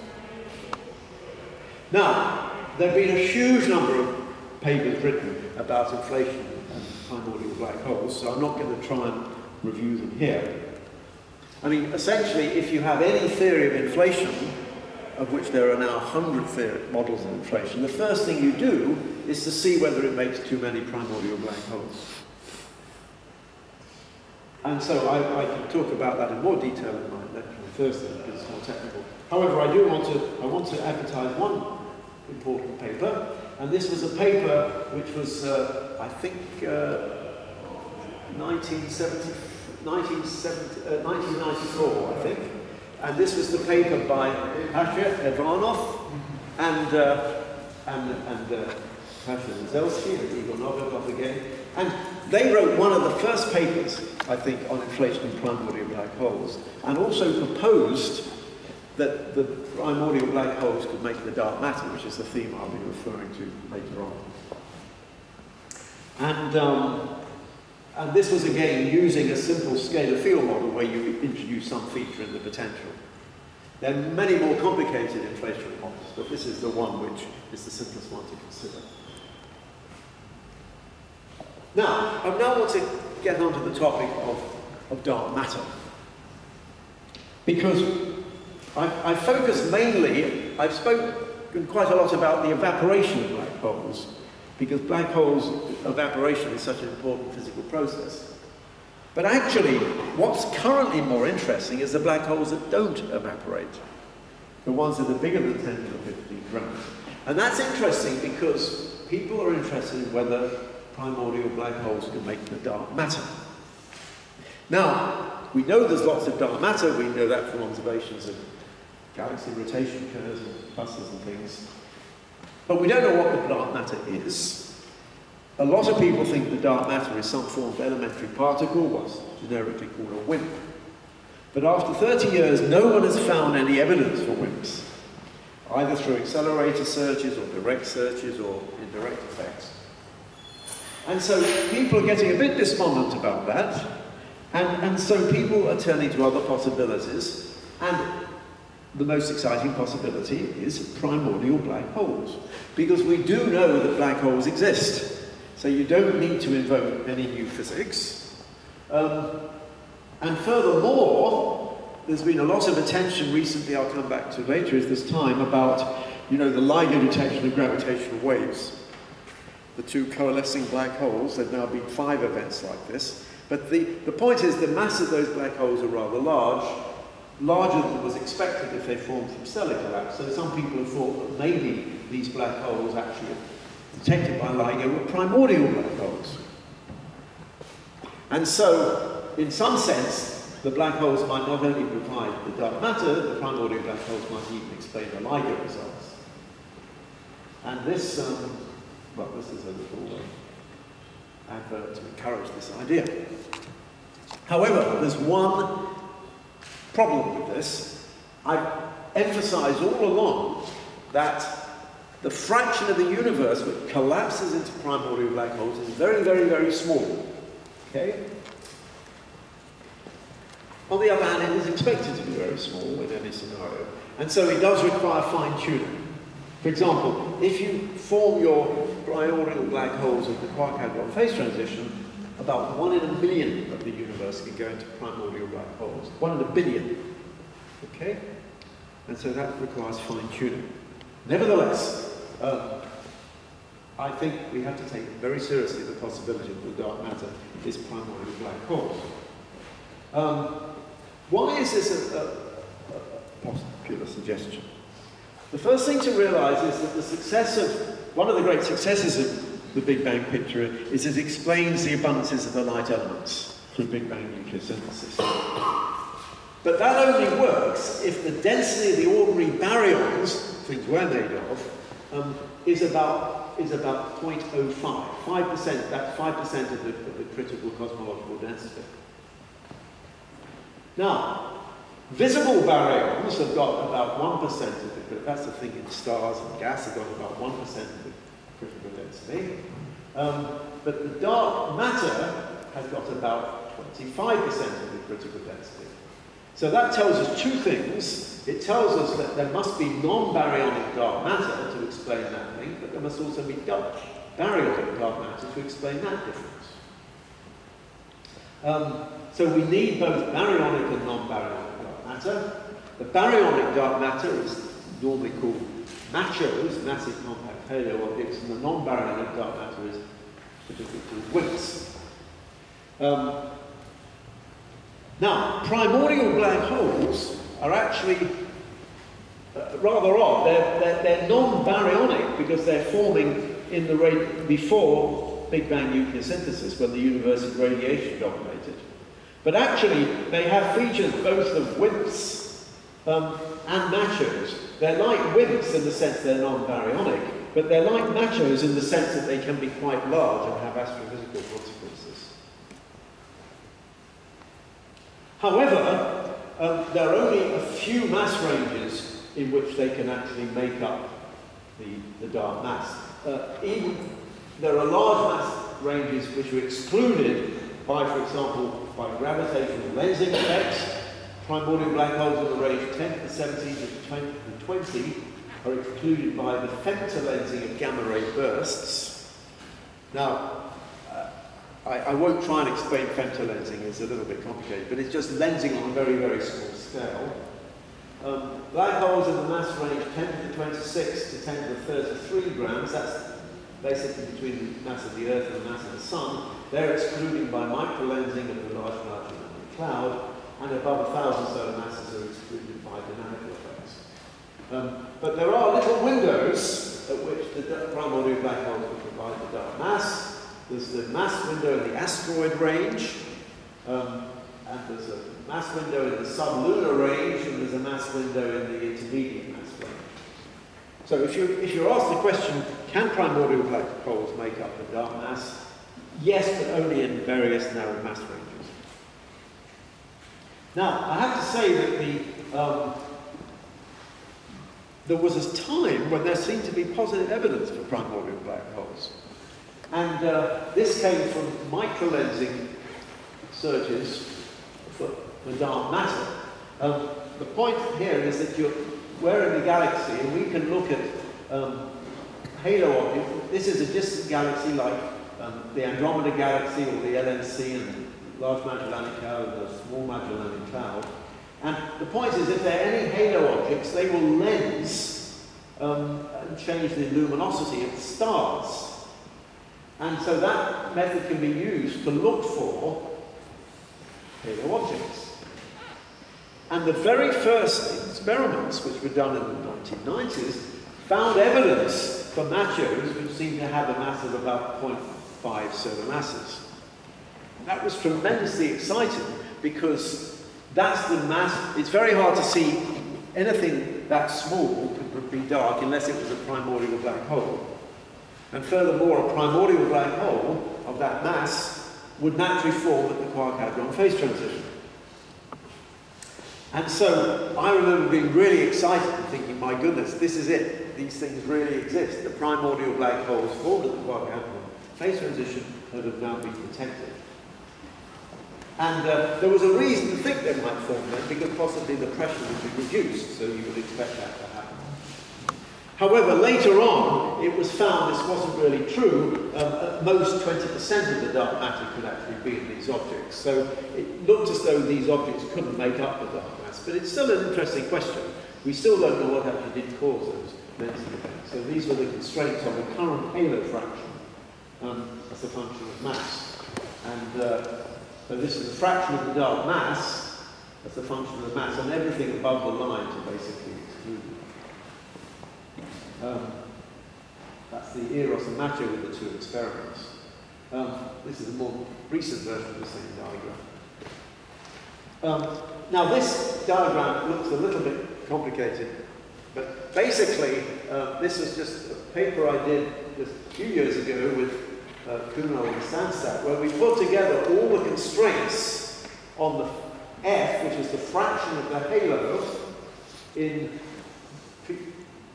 Now, there have been a huge number of papers written about inflation primordial black holes, so I'm not going to try and review them here. I mean, essentially, if you have any theory of inflation, of which there are now 100 models of inflation, the first thing you do is to see whether it makes too many primordial black holes. And so I, I can talk about that in more detail in my lecture on because it's more technical. However, I do want to, I want to advertise one important paper, and this was a paper which was, uh, I think, uh, 1970, 1970, uh, 1994, I think. And this was the paper by Asher Ivanov and, uh, and, and uh, Pasha Naselsky and Igor Novikov again. And they wrote one of the first papers, I think, on inflation in primordial black holes, and also proposed that the primordial black holes could make the dark matter, which is the theme I'll be referring to later on. And, um, and this was again using a simple scalar field model where you introduce some feature in the potential. There are many more complicated inflationary models, but this is the one which is the simplest one to consider. Now, I now want to get on to the topic of, of dark matter. Because I, I focus mainly, I've spoken quite a lot about the evaporation of black holes, because black holes evaporation is such an important physical process. But actually, what's currently more interesting is the black holes that don't evaporate. The ones that are bigger than 10 to the 15 grams. And that's interesting because people are interested in whether primordial black holes can make the dark matter. Now, we know there's lots of dark matter. We know that from observations of galaxy rotation curves and clusters and things. But we don't know what the dark matter is. A lot of people think the dark matter is some form of elementary particle, what's generically called a WIMP. But after 30 years, no one has found any evidence for WIMPs, either through accelerator searches or direct searches or indirect effects. And so people are getting a bit despondent about that, and, and so people are turning to other possibilities, and the most exciting possibility is primordial black holes. Because we do know that black holes exist. So you don't need to invoke any new physics. Um, and furthermore, there's been a lot of attention recently, I'll come back to later at this time, about you know, the LIGO detection of gravitational waves. The two coalescing black holes, there have now been five events like this. But the, the point is the mass of those black holes are rather large, larger than was expected if they formed from stellar collapse. So some people have thought that maybe these black holes actually detected by LIGO were primordial black holes. And so, in some sense, the black holes might not only provide the dark matter, the primordial black holes might even explain the LIGO results. And this, um, well, this is a little uh, advert to encourage this idea. However, there's one problem with this. I've emphasized all along that the fraction of the universe which collapses into primordial black holes is very, very, very small. Okay? On the other hand, it is expected to be very small in any scenario. And so it does require fine-tuning. For example, if you form your primordial black holes at the quark-hadron phase transition, about one in a billion of the universe can go into primordial black holes. One in a billion. Okay? And so that requires fine-tuning. Nevertheless, um, I think we have to take very seriously the possibility that dark matter is primordial black holes. Um, why is this a, a, a popular suggestion? The first thing to realize is that the success of, one of the great successes of the Big Bang picture is it explains the abundances of the light elements through Big Bang nuclear synthesis. But that only works if the density of the ordinary baryons, things we're made of, um, is about is about 0.05, 5%, that's 5% of the, of the critical cosmological density. Now, visible baryons have got about 1% of the, that's the thing in stars and gas have got about 1% of the critical density. Um, but the dark matter has got about 25% of the critical density. So that tells us two things. It tells us that there must be non-baryonic dark matter to explain that thing, but there must also be dark, baryonic dark matter to explain that difference. Um, so we need both baryonic and non-baryonic dark matter. The baryonic dark matter is normally called MACHOs, massive compact halo objects, and the non-baryonic dark matter is typically called WIMPs. Um, now, primordial black holes are actually uh, rather odd. They're, they're, they're non-baryonic because they're forming in the rate before Big Bang nuclear synthesis when the universe is radiation dominated. But actually, they have features both of WIMPs um, and MACHOs. They're like WIMPs in the sense they're non-baryonic, but they're like machos in the sense that they can be quite large and have astrophysical consequences. However, um, there are only a few mass ranges in which they can actually make up the, the dark mass. Uh, even there are large mass ranges which are excluded by, for example, by gravitational lensing effects. Primordial black holes in the range 10 to the 17 to 20 are excluded by the femtolensing of gamma ray bursts. Now, I, I, won't try and explain femtolensing, it's a little bit complicated, but it's just lensing on a very, very small scale. Um, black holes in the mass range 10 to the 26 to 10 to the 33 grams, that's basically between the mass of the Earth and the mass of the Sun, they're excluding by microlensing of the large Magellanic Cloud, and above a thousand solar masses are excluded by dynamical effects. Um, but there are little windows at which the primordial black holes will provide the dark mass. There's the mass window in the asteroid range, um, and there's a mass window in the sublunar range, and there's a mass window in the intermediate mass range. So if, you, if you're asked the question, can primordial black holes make up the dark mass? Yes, but only in various narrow mass ranges. Now, I have to say that the, um, there was a time when there seemed to be positive evidence for primordial black holes. And uh, this came from microlensing searches for, for dark matter. Um, the point here is that you're, we're in the galaxy and we can look at um, halo objects. This is a distant galaxy like um, the Andromeda Galaxy or the LMC and the Large Magellanic Cloud or the Small Magellanic Cloud. And the point is, if there are any halo objects, they will lens um, and change the luminosity of the stars. And so that method can be used to look for halo objects. And the very first experiments, which were done in the 1990s, found evidence for machos which seemed to have a mass of about 0.5 solar masses. That was tremendously exciting because that's the mass. It's very hard to see anything that small could be dark unless it was a primordial black hole. And furthermore, a primordial black hole of that mass would naturally form at the quark-hadron phase transition. And so I remember being really excited and thinking, my goodness, this is it. These things really exist. The primordial black holes formed at the quark-hadron phase transition that have now been detected. And uh, there was a reason to think they might form then, because possibly the pressure would be reduced, so you would expect that. However, later on, it was found this wasn't really true. Um, at most 20% of the dark matter could actually be in these objects. So it looked as though these objects couldn't make up the dark mass. But it's still an interesting question. We still don't know what actually did cause those effects. So these were the constraints on the current halo fraction um, as a function of mass. And uh, so this is a fraction of the dark mass as a function of the mass, and everything above the lines are basically. Um, that's the Eros and Macho with the two experiments. Um, this is a more recent version of the same diagram. Um, now this diagram looks a little bit complicated, but basically uh, this is just a paper I did just a few years ago with uh, Kühnel and Sandstad, where we put together all the constraints on the F, which is the fraction of the halo, in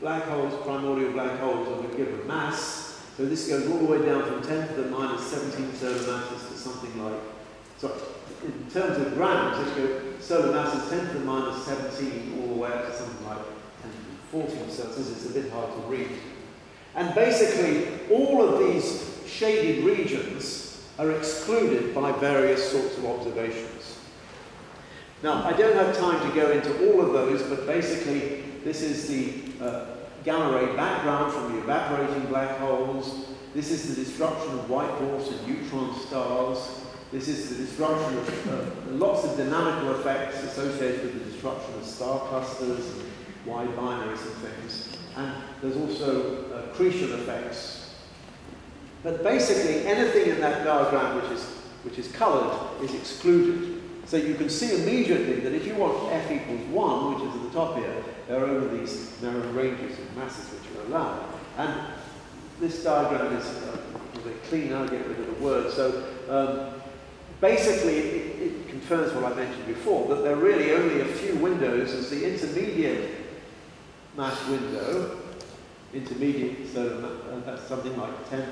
black holes, primordial black holes of a given mass. So this goes all the way down from 10 to the minus 17 solar masses to something like, sorry, in terms of grams, it goes solar masses 10 to the minus 17 all the way up to something like 10 to the 14 So It's a bit hard to read. And basically, all of these shaded regions are excluded by various sorts of observations. Now, I don't have time to go into all of those, but basically, this is the uh, gamma ray background from the evaporating black holes. This is the destruction of white dwarfs and neutron stars. This is the destruction of uh, lots of dynamical effects associated with the destruction of star clusters and wide binaries and things. And there's also uh, accretion effects. But basically, anything in that diagram which is, which is colored is excluded. So you can see immediately that if you want f equals 1, which is at the top here, there are only these narrow ranges of masses which are allowed. And this diagram is uh, a bit clean, I'll get rid of the word. So um, basically, it, it, confirms what I mentioned before, that there are really only a few windows as the intermediate mass window, intermediate mass, uh, that's something like 10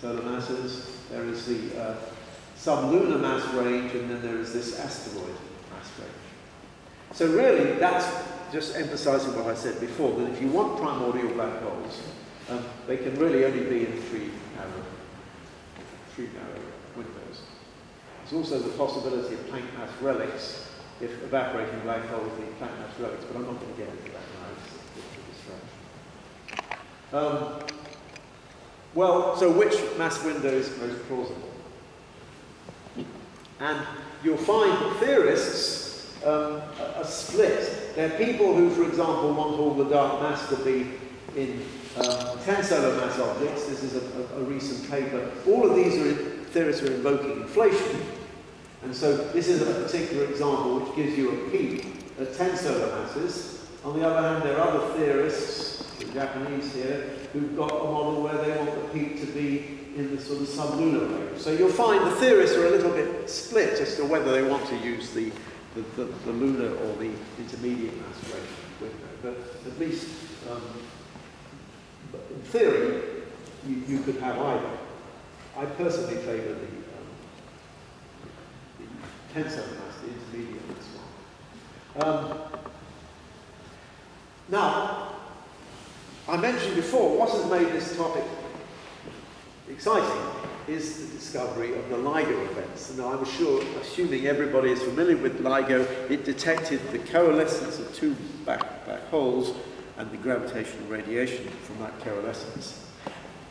solar masses. There is the uh, sublunar mass range, and then there is this asteroid mass range. So really, that's just emphasizing what I said before, that if you want primordial black holes, um, they can really only be in three narrow, three narrow windows. There's also the possibility of Planck mass relics if evaporating black holes need Planck mass relics, but I'm not going to get into that now. it's a distraction. Um, well, so which mass window is most plausible? And you'll find theorists um, are split. There are people who, for example, want all the dark mass to be in um, 10 solar mass objects. This is a, a, a recent paper. All of these are, theorists are invoking inflation. And so this is a particular example which gives you a peak at 10 solar masses. On the other hand, there are other theorists, the Japanese here, who've got a model where they want the peak to be in the sort of sublunar range. So you'll find the theorists are a little bit split as to whether they want to use the, the, the, the lunar or the intermediate mass range window. But at least um, in theory, you, you could have either. I personally favour the, um, the tensor mass, the intermediate mass one. Um, now, I mentioned before, what has made this topic exciting is the discovery of the LIGO events. Now, I'm sure, assuming everybody is familiar with LIGO, it detected the coalescence of two black, black holes and the gravitational radiation from that coalescence.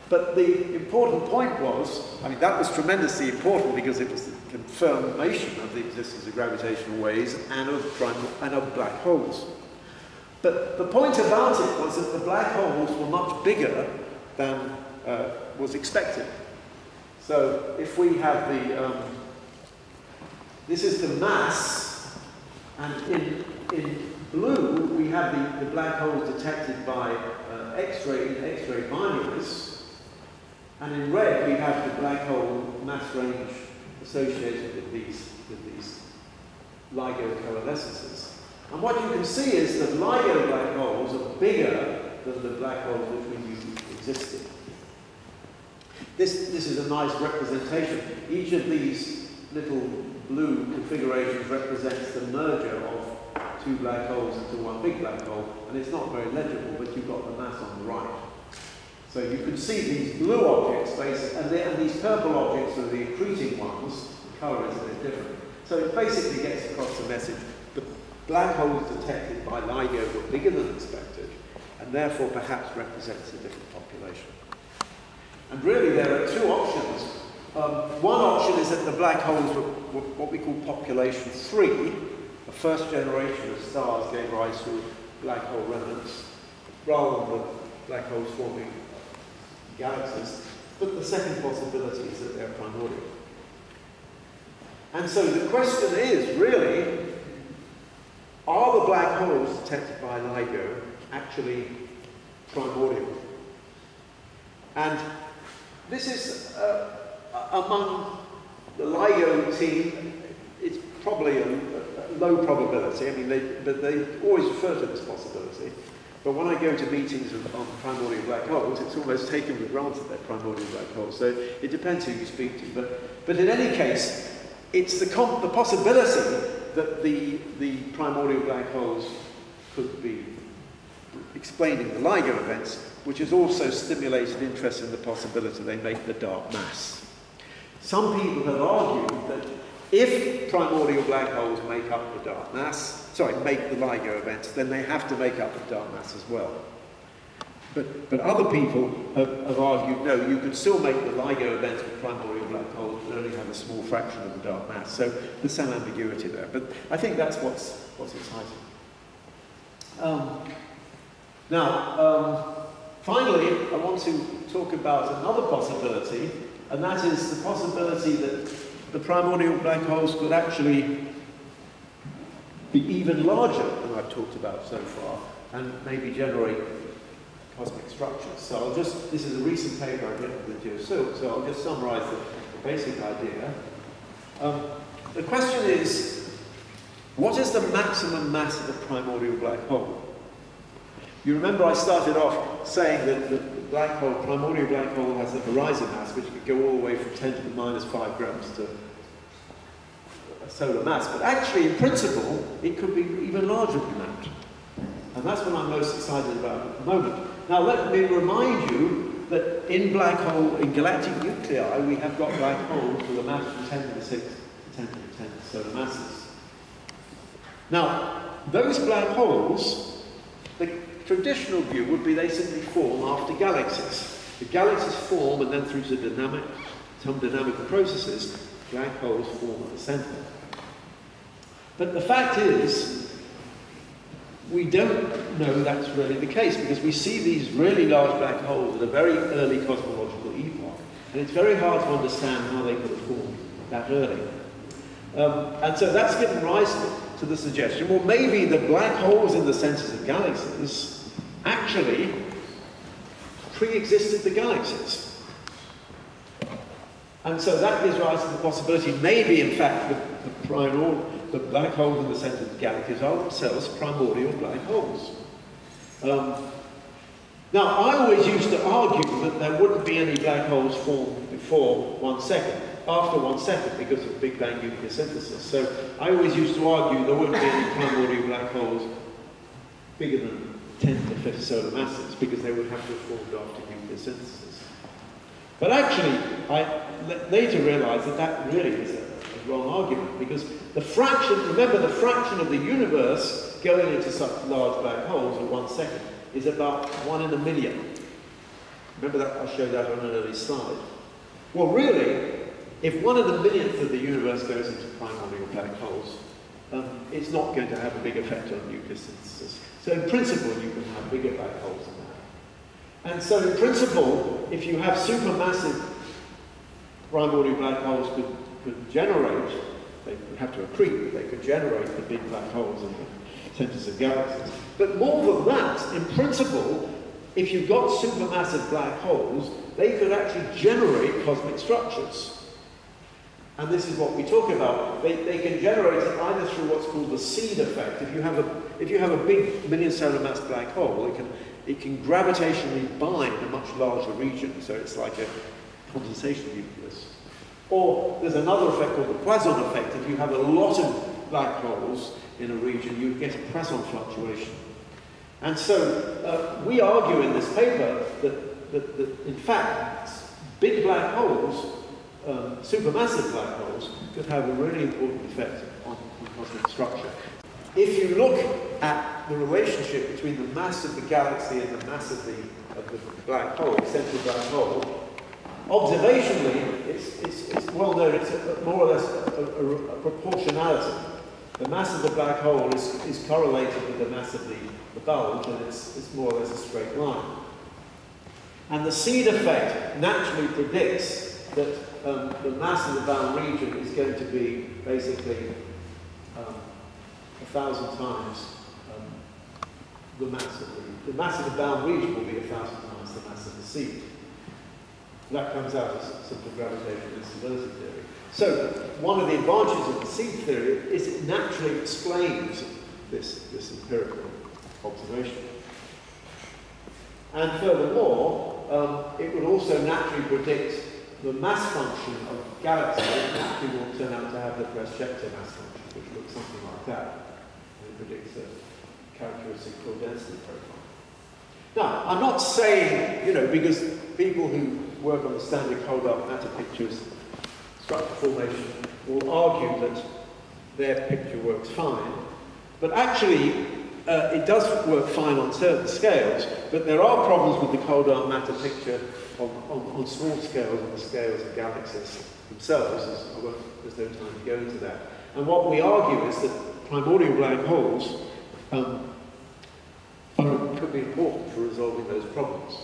But the important point was, I mean, that was tremendously important because it was the confirmation of the existence of gravitational waves and of, prime, and of black holes. But the point about it was that the black holes were much bigger than uh, was expected. So if we have the, um, this is the mass, and in, in blue we have the, the black holes detected by uh, X-ray X-ray binaries, and in red we have the black hole mass range associated with these, with these LIGO coalescences. And what you can see is that LIGO black holes are bigger than the black holes which we knew existed. This, this is a nice representation. Each of these little blue configurations represents the merger of two black holes into one big black hole, and it's not very legible, but you've got the mass on the right. So you can see these blue objects, and, and these purple objects are the accreting ones. The colour is a bit different. So it basically gets across the message. The black holes detected by LIGO were bigger than expected, and therefore perhaps represents a different population. And really there are two options. Um, one option is that the black holes were, were what we call population three. The first generation of stars gave rise to black hole remnants, rather than black holes forming galaxies. But the second possibility is that they're primordial. And so the question is, really, are the black holes detected by LIGO actually primordial? And this is uh, among the LIGO team, it's probably a, a, low probability. I mean, they, but they always refer to this possibility. But when I go to meetings on primordial black holes, it's almost taken for granted they're primordial black holes. So it depends who you speak to. But, but in any case, it's the, the possibility that the, the primordial black holes could be explaining the LIGO events which has also stimulated interest in the possibility they make the dark mass. Some people have argued that if primordial black holes make up the dark mass, sorry, make the LIGO events, then they have to make up the dark mass as well. But, but other people have, have argued, no, you could still make the LIGO events with primordial black holes, but only have a small fraction of the dark mass. So there's some ambiguity there. But I think that's what's, what's exciting. Um, now, um, Finally, I want to talk about another possibility, and that is the possibility that the primordial black holes could actually be even larger than I've talked about so far, and maybe generate cosmic structures. So I'll just, this is a recent paper I've written with Joe Silk, so I'll just summarize the, the basic idea. Um, the question is, what is the maximum mass of a primordial black hole? You remember I started off saying that the black hole, primordial black hole has a horizon mass which could go all the way from 10 to the minus 5 grams to a solar mass. But actually, in principle, it could be even larger than that. And that's what I'm most excited about at the moment. Now let me remind you that in black hole, in galactic nuclei, we have got black holes with a mass from 10 to the 6 to 10 to the 10 solar masses. Now, those black holes, the traditional view would be they simply form after galaxies. The galaxies form and then through some dynamic, some dynamical processes, black holes form at the center. But the fact is, we don't know that's really the case because we see these really large black holes at a very early cosmological epoch, and it's very hard to understand how they could have formed that early. Um, and so that's given rise to, to the suggestion, well, maybe the black holes in the centers of galaxies actually pre-existed the galaxies. And so that gives rise to the possibility, maybe in fact, the, the the black holes in the center of the galaxies are themselves primordial black holes. Um, now, I always used to argue that there wouldn't be any black holes formed before one second, after one second, because of Big Bang nucleosynthesis. So I always used to argue there wouldn't be any primordial black holes bigger than 10 to the solar masses, because they would have to have formed after nucleosynthesis. But actually, I later realized that that really is a, a wrong argument, because the fraction, remember the fraction of the universe going into such large black holes in one second is about one in a million. Remember that, I showed that on an early slide. Well, really, if one of the millionth of the universe goes into primordial black holes, um, it's not going to have a big effect on nucleosynthesis. So in principle, you can have bigger black holes than that. And so in principle, if you have supermassive primordial black holes could, could generate, they would have to accrete, but they could generate the big black holes in the centers of galaxies. But more than that, in principle, if you've got supermassive black holes, they could actually generate cosmic structures. And this is what we talk about. They, they can generate it either through what's called the seed effect. If you have a, if you have a big million solar mass black hole, it can, it can gravitationally bind a much larger region. So it's like a condensation nucleus. Or there's another effect called the Poisson effect. If you have a lot of black holes in a region, you get a Poisson fluctuation. And so uh, we argue in this paper that, that, that, in fact, big black holes um, supermassive black holes could have a really important effect on, cosmic structure. If you look at the relationship between the mass of the galaxy and the mass of the, of the black hole, central black hole, observationally, it's, it's, it's well known, it's a, more or less a, a, a, proportionality. The mass of the black hole is, is correlated with the mass of the, the bulge, and it's, it's more or less a straight line. And the seed effect naturally predicts that um, the mass of the bound region is going to be basically um, a thousand times um, the mass of the, the mass of the bound region will be a thousand times the mass of the seed. That comes out of simple gravitational instability theory. So one of the advantages of the seed theory is it naturally explains this, this empirical observation. And furthermore, um, it would also naturally predict the mass function of galaxies will turn out to have the Press-Schechter mass function, which looks something like that. And it predicts a characteristic full density profile. Now, I'm not saying, you know, because people who work on the standard cold dark matter pictures, structure formation, will argue that their picture works fine. But actually, uh, it does work fine on certain scales, but there are problems with the cold dark matter picture on, on, on small scales, on the scales of galaxies themselves, as I there's no time to go into that. And what we argue is that primordial black holes um, are, could be important for resolving those problems.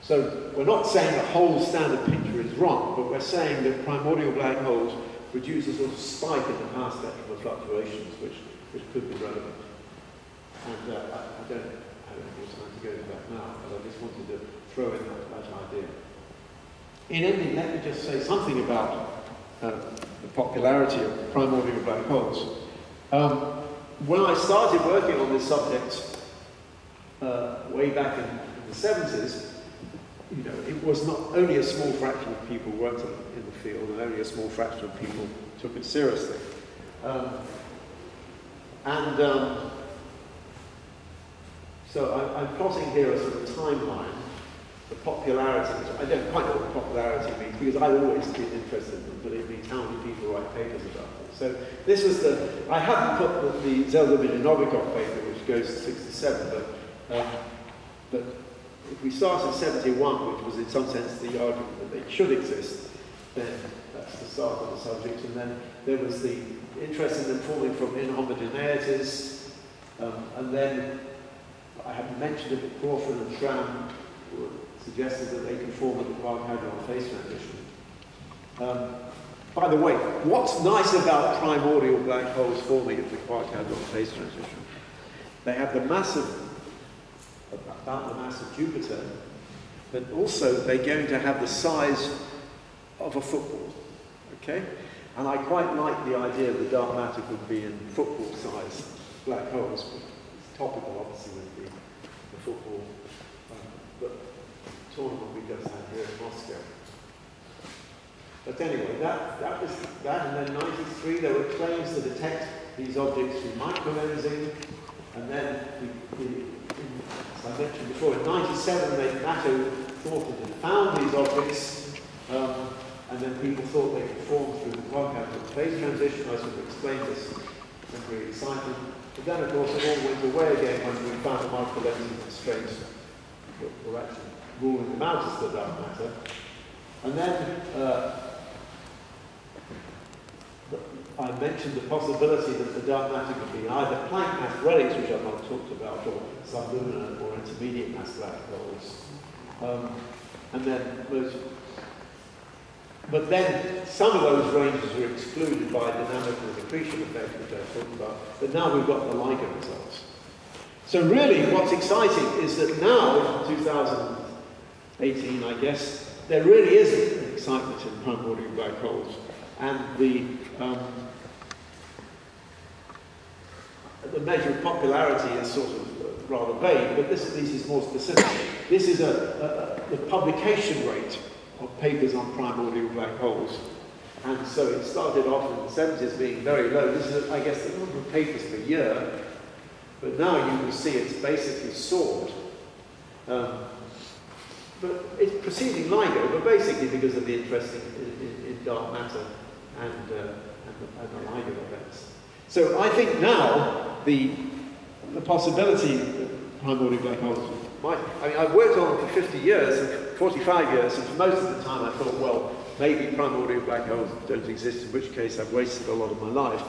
So we're not saying the whole standard picture is wrong, but we're saying that primordial black holes produce a sort of spike in the power spectrum of fluctuations, which, which could be relevant. And uh, I, I, don't have have time to go into that now, but I just wanted to throw in that. In ending, let me just say something about uh, the popularity of primordial black holes. Um, when I started working on this subject uh, way back in, in, the 70s, you know, it was not only a small fraction of people worked in, the field, and only a small fraction of people took it seriously. Um, and um, so I, am plotting here a sort of timeline, the popularity, I don't quite know what popularity means, because I've always been interested in, but it means how many people write papers about it. So this was the, I haven't put the, the Zeldovich Novikov paper, which goes to 67, but, um, but if we start at 71, which was in some sense the argument that they should exist, then that's the start of the subject. And then there was the interest in them forming from inhomogeneities, um, and then I haven't mentioned it before, Crawford and Schramm suggested that they can form at the hadron phase transition. Um, by the way, what's nice about primordial black holes forming at the hadron phase transition? They have the mass of, about the mass of Jupiter, but also they're going to have the size of a football, okay? And I quite like the idea that dark matter could be in football size black holes, but it's topical obviously with the, the football tournament we just had here in Moscow. But anyway, that, that was that, and then 93 there were claims to detect these objects through microlensing, and then, as I mentioned before, in 97 they, MACHO thought it had found these objects, um, and then people thought they could form through the quark phase transition. I sort of explained this really exciting. But then, of course, it all went away again when we found the microlensing constraints were actually ruling them out as the dark matter. And then uh, I mentioned the possibility that the dark matter could be either Planck mass relics, which I've not talked about, or subluminant or intermediate mass black holes. Um, and then most but then some of those ranges were excluded by dynamical accretion effect, which I talked about. But now we've got the LIGO results. So really, what's exciting is that now, 2018, I guess, there really is an excitement in primordial black holes. And the, um, the measure of popularity is sort of rather vague, but this, this is more specific. This is a, a, a the publication rate of papers on primordial black holes. And so it started off in the 70s being very low. This is, I guess, the number of papers per year. But now you can see it's basically soared. Um, but it's proceeding LIGO, but basically because of the interest in, in, in dark matter and, uh, and, the, and the LIGO events. So I think now the, the possibility of primordial black holes might, I mean, I've worked on them for 50 years, 45 years, and for most of the time I thought, well, maybe primordial black holes don't exist, in which case I've wasted a lot of my life.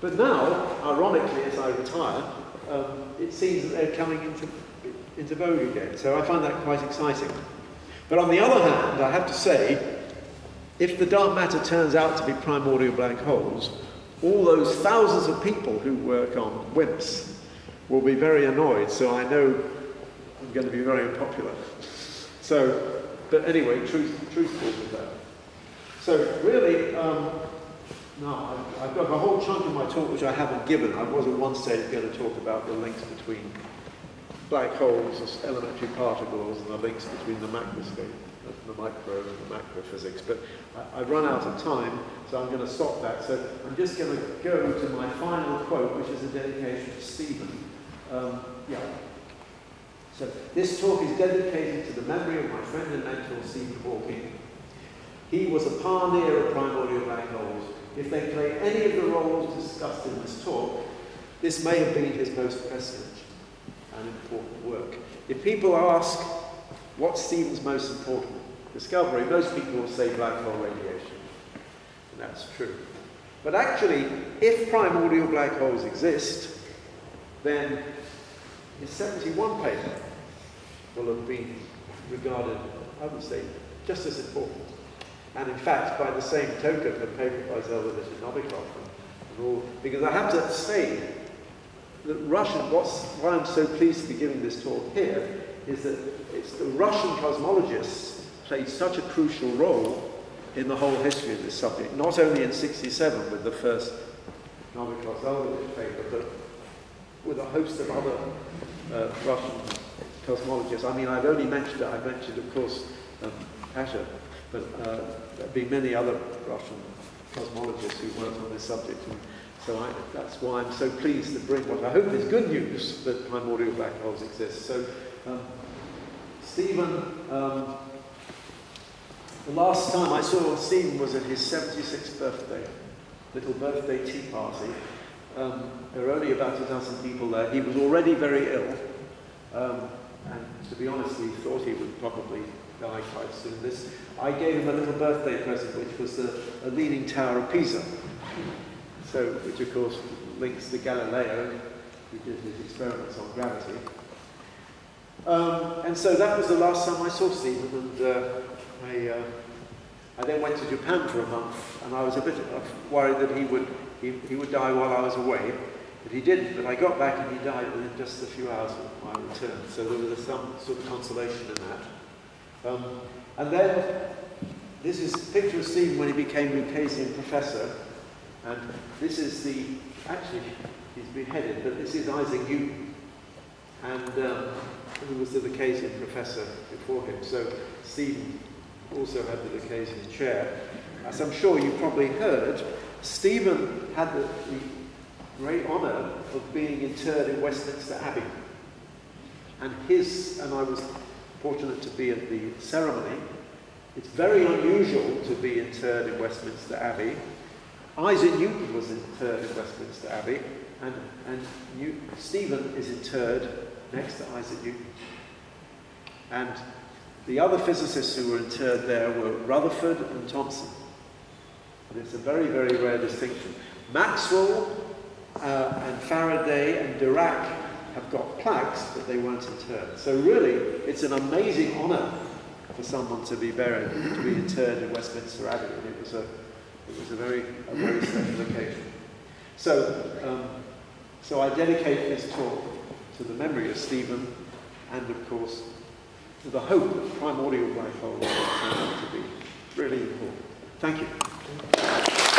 But now, ironically, as I retire, um, it seems that they're coming into, into vogue again. So I find that quite exciting. But on the other hand, I have to say, if the dark matter turns out to be primordial black holes, all those thousands of people who work on WIMPs will be very annoyed. So I know I'm going to be very unpopular. So, but anyway, truth, truthful with that. So really, um, no, I've, I've, got a whole chunk of my talk which I haven't given. I was at one stage going to talk about the links between black holes, elementary particles, and the links between the macroscope, the micro and the macro physics. But I, have run out of time, so I'm going to stop that. So I'm just going to go to my final quote, which is a dedication to Stephen. Um, yeah. So this talk is dedicated to the memory of my friend and mentor, Stephen Hawking. He was a pioneer of primordial black holes. If they play any of the roles discussed in this talk, this may have been his most prescient and important work. If people ask, what seems most important discovery, most people will say black hole radiation. And that's true. But actually, if primordial black holes exist, then his 71 paper will have been regarded, I would say, just as important. And in fact, by the same token, the paper by Novikov, and all, because I have to say, the Russian, what's, why I'm so pleased to be giving this talk here is that it's the Russian cosmologists played such a crucial role in the whole history of this subject, not only in 67 with the first Novikov Zeldovich paper, but with a host of other uh, Russian cosmologists. I mean, I've only mentioned it, I've mentioned, of course, um, Pasha, but uh, there have been many other Russian cosmologists who worked on this subject. And so I, that's why I'm so pleased to bring what I hope is good news that primordial black holes exist. So, um, Stephen, um, the last time I saw Stephen was at his 76th birthday, little birthday tea party. Um, there were only about a dozen people there. He was already very ill. Um, and to be honest, we thought he would probably die quite soon. This, I gave him a little birthday present, which was the, a leaning tower of Pisa. So, which of course links to Galileo, who did his experiments on gravity. Um, and so that was the last time I saw Stephen, and uh, I, uh, I then went to Japan for a month, and I was a bit worried that he would, he, he would die while I was away, but he didn't. But I got back and he died within just a few hours of my return, so there was some sort of consolation in that. Um, and then, this is a picture of Stephen when he became Lucasian professor, and this is the, actually, he's beheaded, but this is Isaac Newton. And um, was the Lucasian professor before him. So Stephen also had the Lucasian chair. As I'm sure you probably heard, Stephen had the, the great honour of being interred in Westminster Abbey. And his, and I was fortunate to be at the ceremony, it's very unusual to be interred in Westminster Abbey. Isaac Newton was interred in Westminster Abbey, and, and Stephen is interred next to Isaac Newton. And the other physicists who were interred there were Rutherford and Thomson. And it's a very, very rare distinction. Maxwell uh, and Faraday and Dirac have got plaques, but they weren't interred. So really, it's an amazing honour for someone to be buried, to be interred in Westminster Abbey. And it was a, it was a very, a very special occasion. So, um, so I dedicate this talk to the memory of Stephen and, of course, to the hope that primordial black holes will to be really important. Thank you.